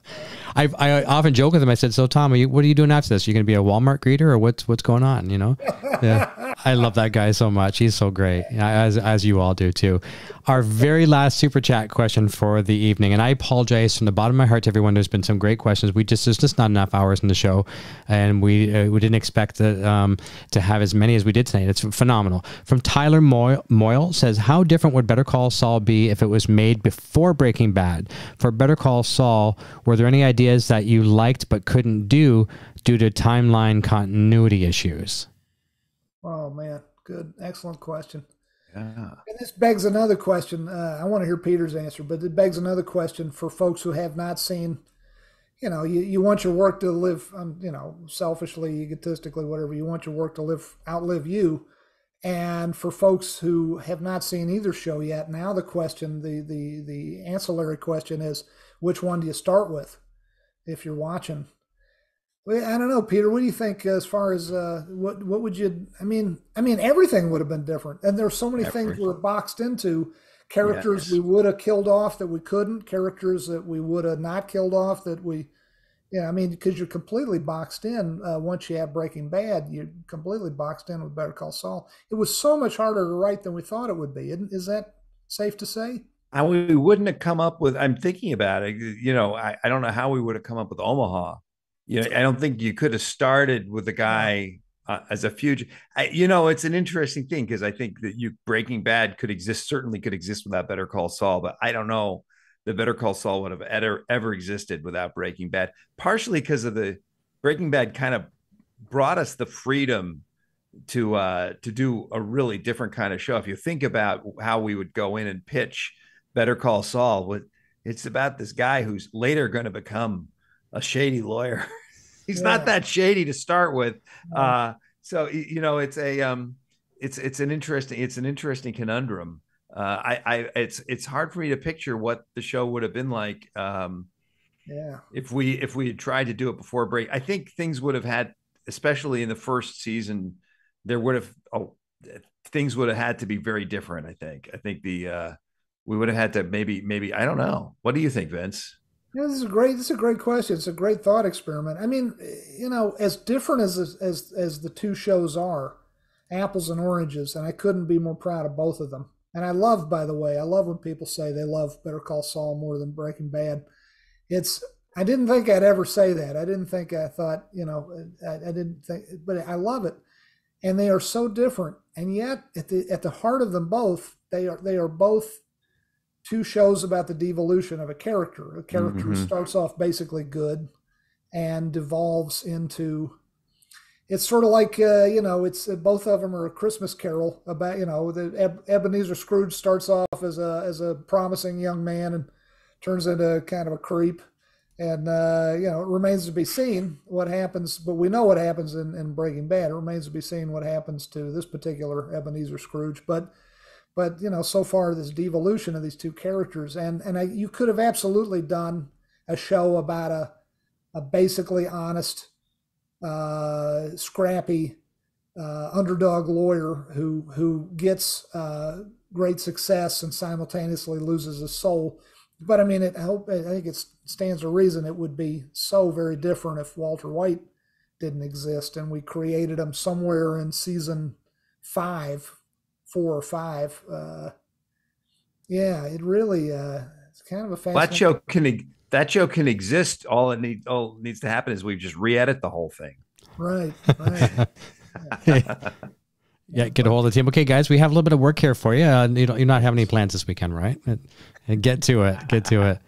I, I often joke with him. I said, "So Tom, are you, what are you doing after this? Are you going to be a Walmart greeter, or what's what's going on?" You know. Yeah, I love that guy so much. He's so great, as as you all do too. Our very last super chat question for the evening, and I apologize from the bottom of my heart to everyone. There's been some great questions. We just there's just not enough hours in the show, and we uh, we didn't expect to um, to have as many as we did tonight. It's phenomenal. From Tyler Moyle, Moyle says, "How different would Better Call Saul be if it was made before Breaking Bad? For Better Call Saul, were there any ideas that you liked but couldn't do due to timeline continuity issues?" Oh man, good, excellent question. Yeah. And this begs another question. Uh, I want to hear Peter's answer, but it begs another question for folks who have not seen. You know, you, you want your work to live, um, you know, selfishly, egotistically, whatever. You want your work to live, outlive you. And for folks who have not seen either show yet, now the question, the the the ancillary question is, which one do you start with, if you're watching? Well, I don't know, Peter. What do you think as far as uh, what what would you? I mean, I mean, everything would have been different, and there's so many Everything. things we're boxed into. Characters yes. we would have killed off that we couldn't. Characters that we would have not killed off that we, yeah. I mean, because you're completely boxed in uh, once you have Breaking Bad. You're completely boxed in with Better Call Saul. It was so much harder to write than we thought it would be. Is that safe to say? I we wouldn't have come up with. I'm thinking about it. You know, I, I don't know how we would have come up with Omaha you know, I don't think you could have started with a guy uh, as a future. I, you know, it's an interesting thing because I think that you Breaking Bad could exist, certainly could exist without Better Call Saul, but I don't know the Better Call Saul would have ever ever existed without Breaking Bad. Partially because of the Breaking Bad kind of brought us the freedom to uh to do a really different kind of show. If you think about how we would go in and pitch Better Call Saul, it's about this guy who's later going to become a shady lawyer. He's yeah. not that shady to start with. Uh, so you know, it's a um, it's it's an interesting it's an interesting conundrum. Uh, I, I it's it's hard for me to picture what the show would have been like. Um, yeah. If we if we had tried to do it before break, I think things would have had, especially in the first season, there would have oh, things would have had to be very different. I think. I think the uh, we would have had to maybe maybe I don't know. What do you think, Vince? Yeah, this is a great. This is a great question. It's a great thought experiment. I mean, you know, as different as as as the two shows are, apples and oranges, and I couldn't be more proud of both of them. And I love, by the way, I love when people say they love Better Call Saul more than Breaking Bad. It's I didn't think I'd ever say that. I didn't think I thought, you know, I, I didn't think, but I love it. And they are so different, and yet at the at the heart of them both, they are they are both two shows about the devolution of a character. A character mm-hmm. starts off basically good and devolves into it's sort of like uh, you know it's uh, both of them are a christmas carol about you know the ebenezer scrooge starts off as a as a promising young man and turns into kind of a creep. And uh, you know it remains to be seen what happens but we know what happens in, in breaking bad. It remains to be seen what happens to this particular ebenezer scrooge. But but you know so far this devolution of these two characters and and I, you could have absolutely done a show about a a basically honest scrappy uh, underdog lawyer who who gets uh, great success and simultaneously loses his soul. But I mean, it, I hope I think it stands to reason it would be so very different if Walter White didn't exist and we created him somewhere in season five, four or five. Uh, yeah, it really uh, it's kind of a fascinating. That show can that show can exist. All it needs all it needs to happen is we just re-edit the whole thing. Right. Right. yeah, get a hold of the team. Okay, guys, we have a little bit of work here for you. Uh, you don't, you're not having any plans this weekend, right? Get to it. Get to it.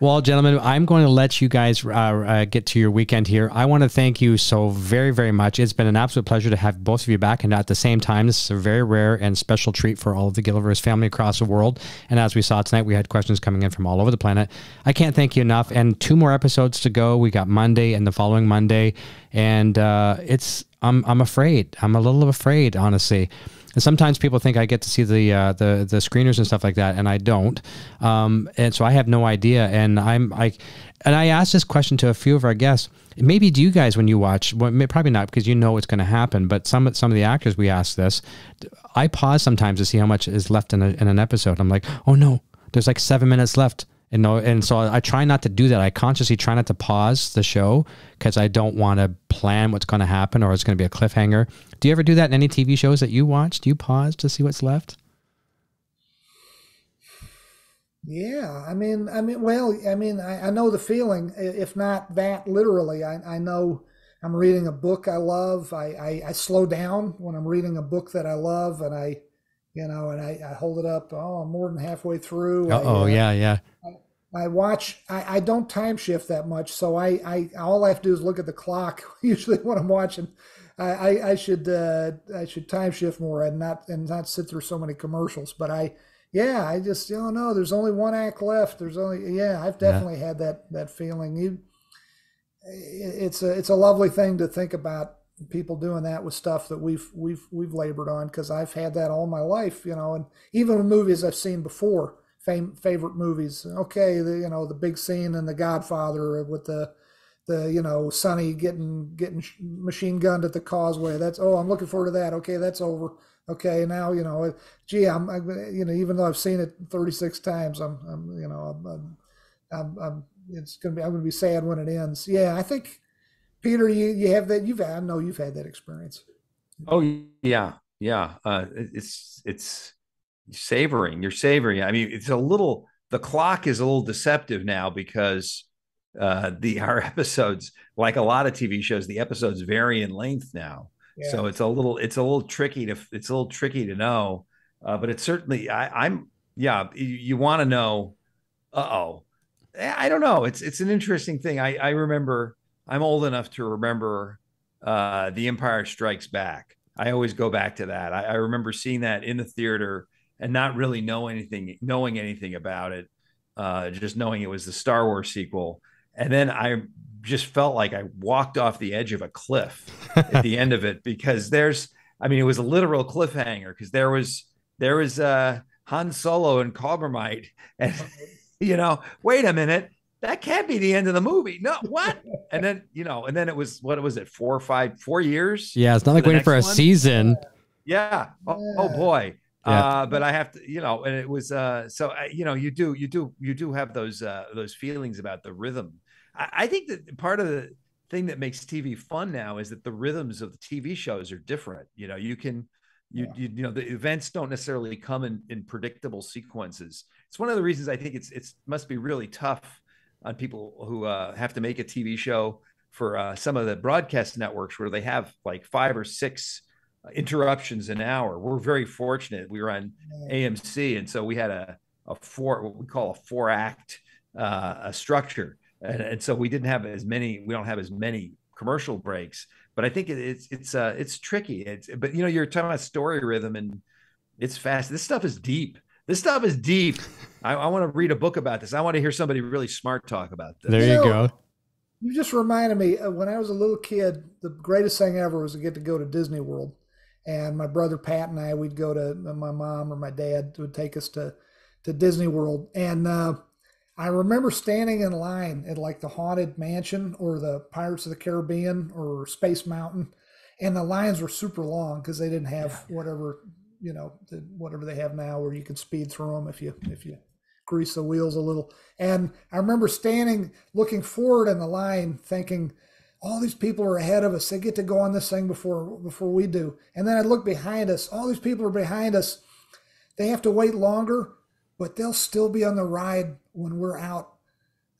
Well, gentlemen, I'm going to let you guys uh, uh, get to your weekend here. I want to thank you so very, very much. It's been an absolute pleasure to have both of you back. And at the same time, this is a very rare and special treat for all of the Gilliverse family across the world. And as we saw tonight, we had questions coming in from all over the planet. I can't thank you enough. And two more episodes to go. We got Monday and the following Monday. And uh, it's, I'm, I'm afraid. I'm a little afraid, honestly. And sometimes people think I get to see the uh, the the screeners and stuff like that, and I don't. Um, and so I have no idea. And I'm I, and I asked this question to a few of our guests. Maybe do you guys when you watch? Well, probably not because you know what's going to happen. But some some of the actors we ask this. I pause sometimes to see how much is left in, a, in an episode. I'm like, oh no, there's like seven minutes left and no, and so I try not to do that. I consciously try not to pause the show because I don't want to plan what's going to happen or it's going to be a cliffhanger. Do you ever do that in any TV shows that you watch? Do you pause to see what's left? Yeah, I mean, I mean, well, I mean, I, I know the feeling. If not that literally, I, I know I'm reading a book I love. I, I, I slow down when I'm reading a book that I love, and I you know, and I, I hold it up. Oh, I'm more than halfway through. Oh, yeah, yeah. I, watch. I, I don't time shift that much, so I, I all I have to do is look at the clock. Usually, when I'm watching, I, I, I should uh, I should time shift more and not and not sit through so many commercials. But I, yeah, I just you know, there's only one act left. There's only yeah, I've definitely yeah. had that that feeling. You, it's a it's a lovely thing to think about people doing that with stuff that we've we've we've labored on because I've had that all my life, you know, and even movies I've seen before, fam- favorite movies. Okay, the you know the big scene in The Godfather with the the you know Sonny getting getting machine gunned at the causeway. That's oh I'm looking forward to that. Okay, that's over. Okay, now you know, gee, I'm, I, you know even though I've seen it 36 times, I'm, I'm you know I'm, I'm, I'm, it's gonna be I'm gonna be sad when it ends. Yeah, I think Peter, you, you have that. You've I know you've had that experience. Oh yeah, yeah. Uh, it's it's savoring. You're savoring. I mean, it's a little. The clock is a little deceptive now because uh, the our episodes, like a lot of TV shows, the episodes vary in length now. Yeah. So it's a little it's a little tricky to it's a little tricky to know. Uh, but it's certainly I, I'm yeah. You, you want to know? Uh oh. I don't know. It's it's an interesting thing. I I remember I'm old enough to remember uh, The Empire Strikes Back. I always go back to that. I, I, remember seeing that in the theater and not really know anything, knowing anything about it, uh, just knowing it was the Star Wars sequel. And then I just felt like I walked off the edge of a cliff at the end of it because there's I mean, it was a literal cliffhanger because there was there was uh, Han Solo and carbonite, and you know, wait a minute, that can't be the end of the movie. No, what? and then you know, and then it was what was it? Four or five, four years. Yeah, it's not like waiting for a one? season. Yeah. Oh, oh boy. Yeah. Uh, but I have to, you know, and it was uh, so uh, you know, you do, you do, you do have those uh, those feelings about the rhythm. I, I think that part of the thing that makes TV fun now is that the rhythms of the TV shows are different. You know, you can you, you, you know the events don't necessarily come in in predictable sequences. It's one of the reasons I think it's it's must be really tough on people who uh, have to make a TV show for uh, some of the broadcast networks where they have like five or six interruptions an hour. We're very fortunate. We were on AMC, and so we had a a four what we call a four act uh, a structure, and, and so we didn't have as many. We don't have as many commercial breaks. But I think it, it's it's uh it's tricky. It's but you know you're talking about story rhythm and it's fast. This stuff is deep. This stuff is deep. I, I want to read a book about this. I want to hear somebody really smart talk about this. There you, you know, go. You just reminded me when I was a little kid, the greatest thing ever was to get to go to Disney World. And my brother Pat and I, we'd go to my mom or my dad would take us to to Disney World, and uh, I remember standing in line at like the Haunted Mansion or the Pirates of the Caribbean or Space Mountain, and the lines were super long because they didn't have whatever you know the, whatever they have now where you can speed through them if you if you grease the wheels a little. And I remember standing looking forward in the line thinking all these people are ahead of us. They get to go on this thing before before we do. And then I look behind us. All these people are behind us. They have to wait longer, but they'll still be on the ride when we're out.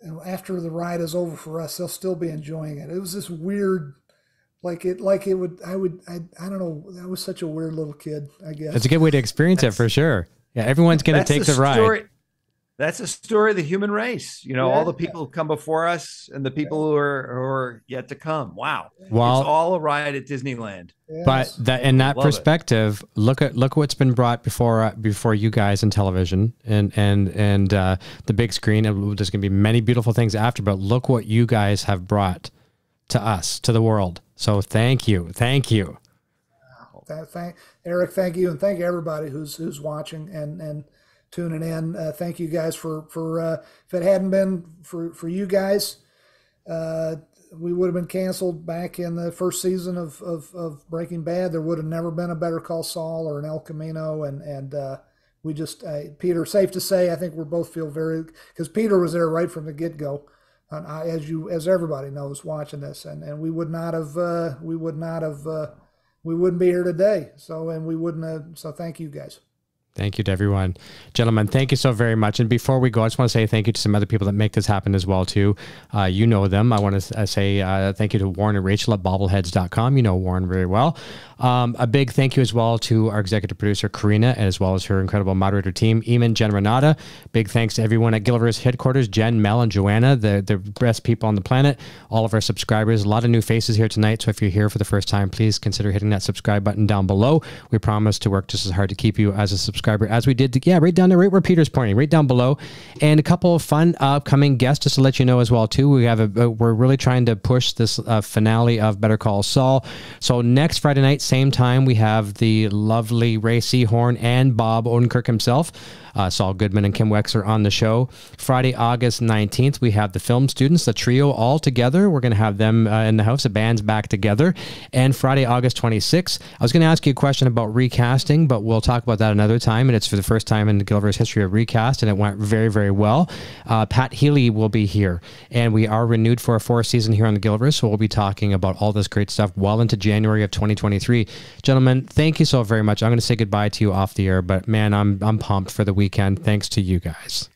And after the ride is over for us, they'll still be enjoying it. It was this weird, like it, like it would. I would. I. I don't know. I was such a weird little kid. I guess it's a good way to experience that's, it for sure. Yeah, everyone's going to take the, the ride that's a story of the human race. You know, yeah. all the people who come before us and the people who are who are yet to come. Wow. Well, it's all a ride at Disneyland. Yes. But that in that Love perspective, it. look at look what's been brought before uh, before you guys in television and and and uh, the big screen. And there's going to be many beautiful things after, but look what you guys have brought to us, to the world. So thank you, thank you. Thank Eric, thank you, and thank everybody who's who's watching and and tuning in. Uh, thank you guys for for uh, if it hadn't been for for you guys, uh, we would have been canceled back in the first season of, of, of Breaking Bad. There would have never been a Better Call Saul or an El Camino, and and uh, we just uh, Peter. Safe to say, I think we both feel very because Peter was there right from the get go. And I, as you, as everybody knows, watching this, and, and we would not have, uh, we would not have, we wouldn't be here today. So, and we wouldn't have. So, thank you guys. Thank you to everyone. Gentlemen, thank you so very much. And before we go, I just want to say thank you to some other people that make this happen as well, too. Uh, you know them. I want to uh, say uh, thank you to Warren and Rachel at bobbleheads.com. You know Warren very well. Um, a big thank you as well to our executive producer, Karina, as well as her incredible moderator team, Eamon, Jen Renata. Big thanks to everyone at Gilliverse headquarters, Jen, Mel, and Joanna, the, the best people on the planet, all of our subscribers. A lot of new faces here tonight. So if you're here for the first time, please consider hitting that subscribe button down below. We promise to work just as hard to keep you as a subscriber as we did. To, yeah, right down there, right where Peter's pointing, right down below. And a couple of fun upcoming guests, just to let you know as well, too. We have a, we're really trying to push this uh, finale of Better Call Saul. So next Friday night, same time, we have the lovely Rhea Seehorn and Bob Odenkirk himself uh, Saul Goodman and Kim Wexler on the show. Friday, August 19th, we have the film students, the trio all together. We're going to have them uh, in the house, the band's back together. And Friday, August 26th, I was going to ask you a question about recasting, but we'll talk about that another time. And it's for the first time in Gilliverse history of recast, and it went very, very well. Uh, Pat Healy will be here, and we are renewed for a fourth season here on the Gilliverse, so we'll be talking about all this great stuff well into January of 2023. Gentlemen, thank you so very much. I'm going to say goodbye to you off the air, but man, I'm I'm pumped for the week weekend thanks to you guys.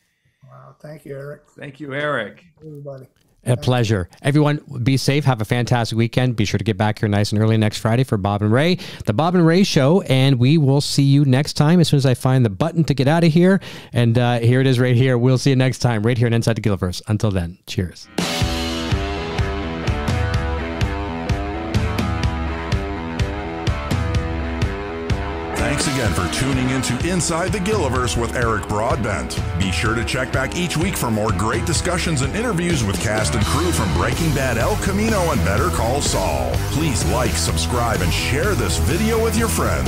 Wow. Thank you, Eric. Thank you, Eric. Everybody. A pleasure. Everyone, be safe. Have a fantastic weekend. Be sure to get back here nice and early next Friday for Bob and Ray, the Bob and Ray Show. And we will see you next time as soon as I find the button to get out of here. And uh, here it is right here. We'll see you next time right here on Inside the Gilliverse. Until then, cheers. Thanks again for tuning into Inside the Gilliverse with Eric Broadbent. Be sure to check back each week for more great discussions and interviews with cast and crew from Breaking Bad, El Camino, and Better Call Saul. Please like, subscribe, and share this video with your friends.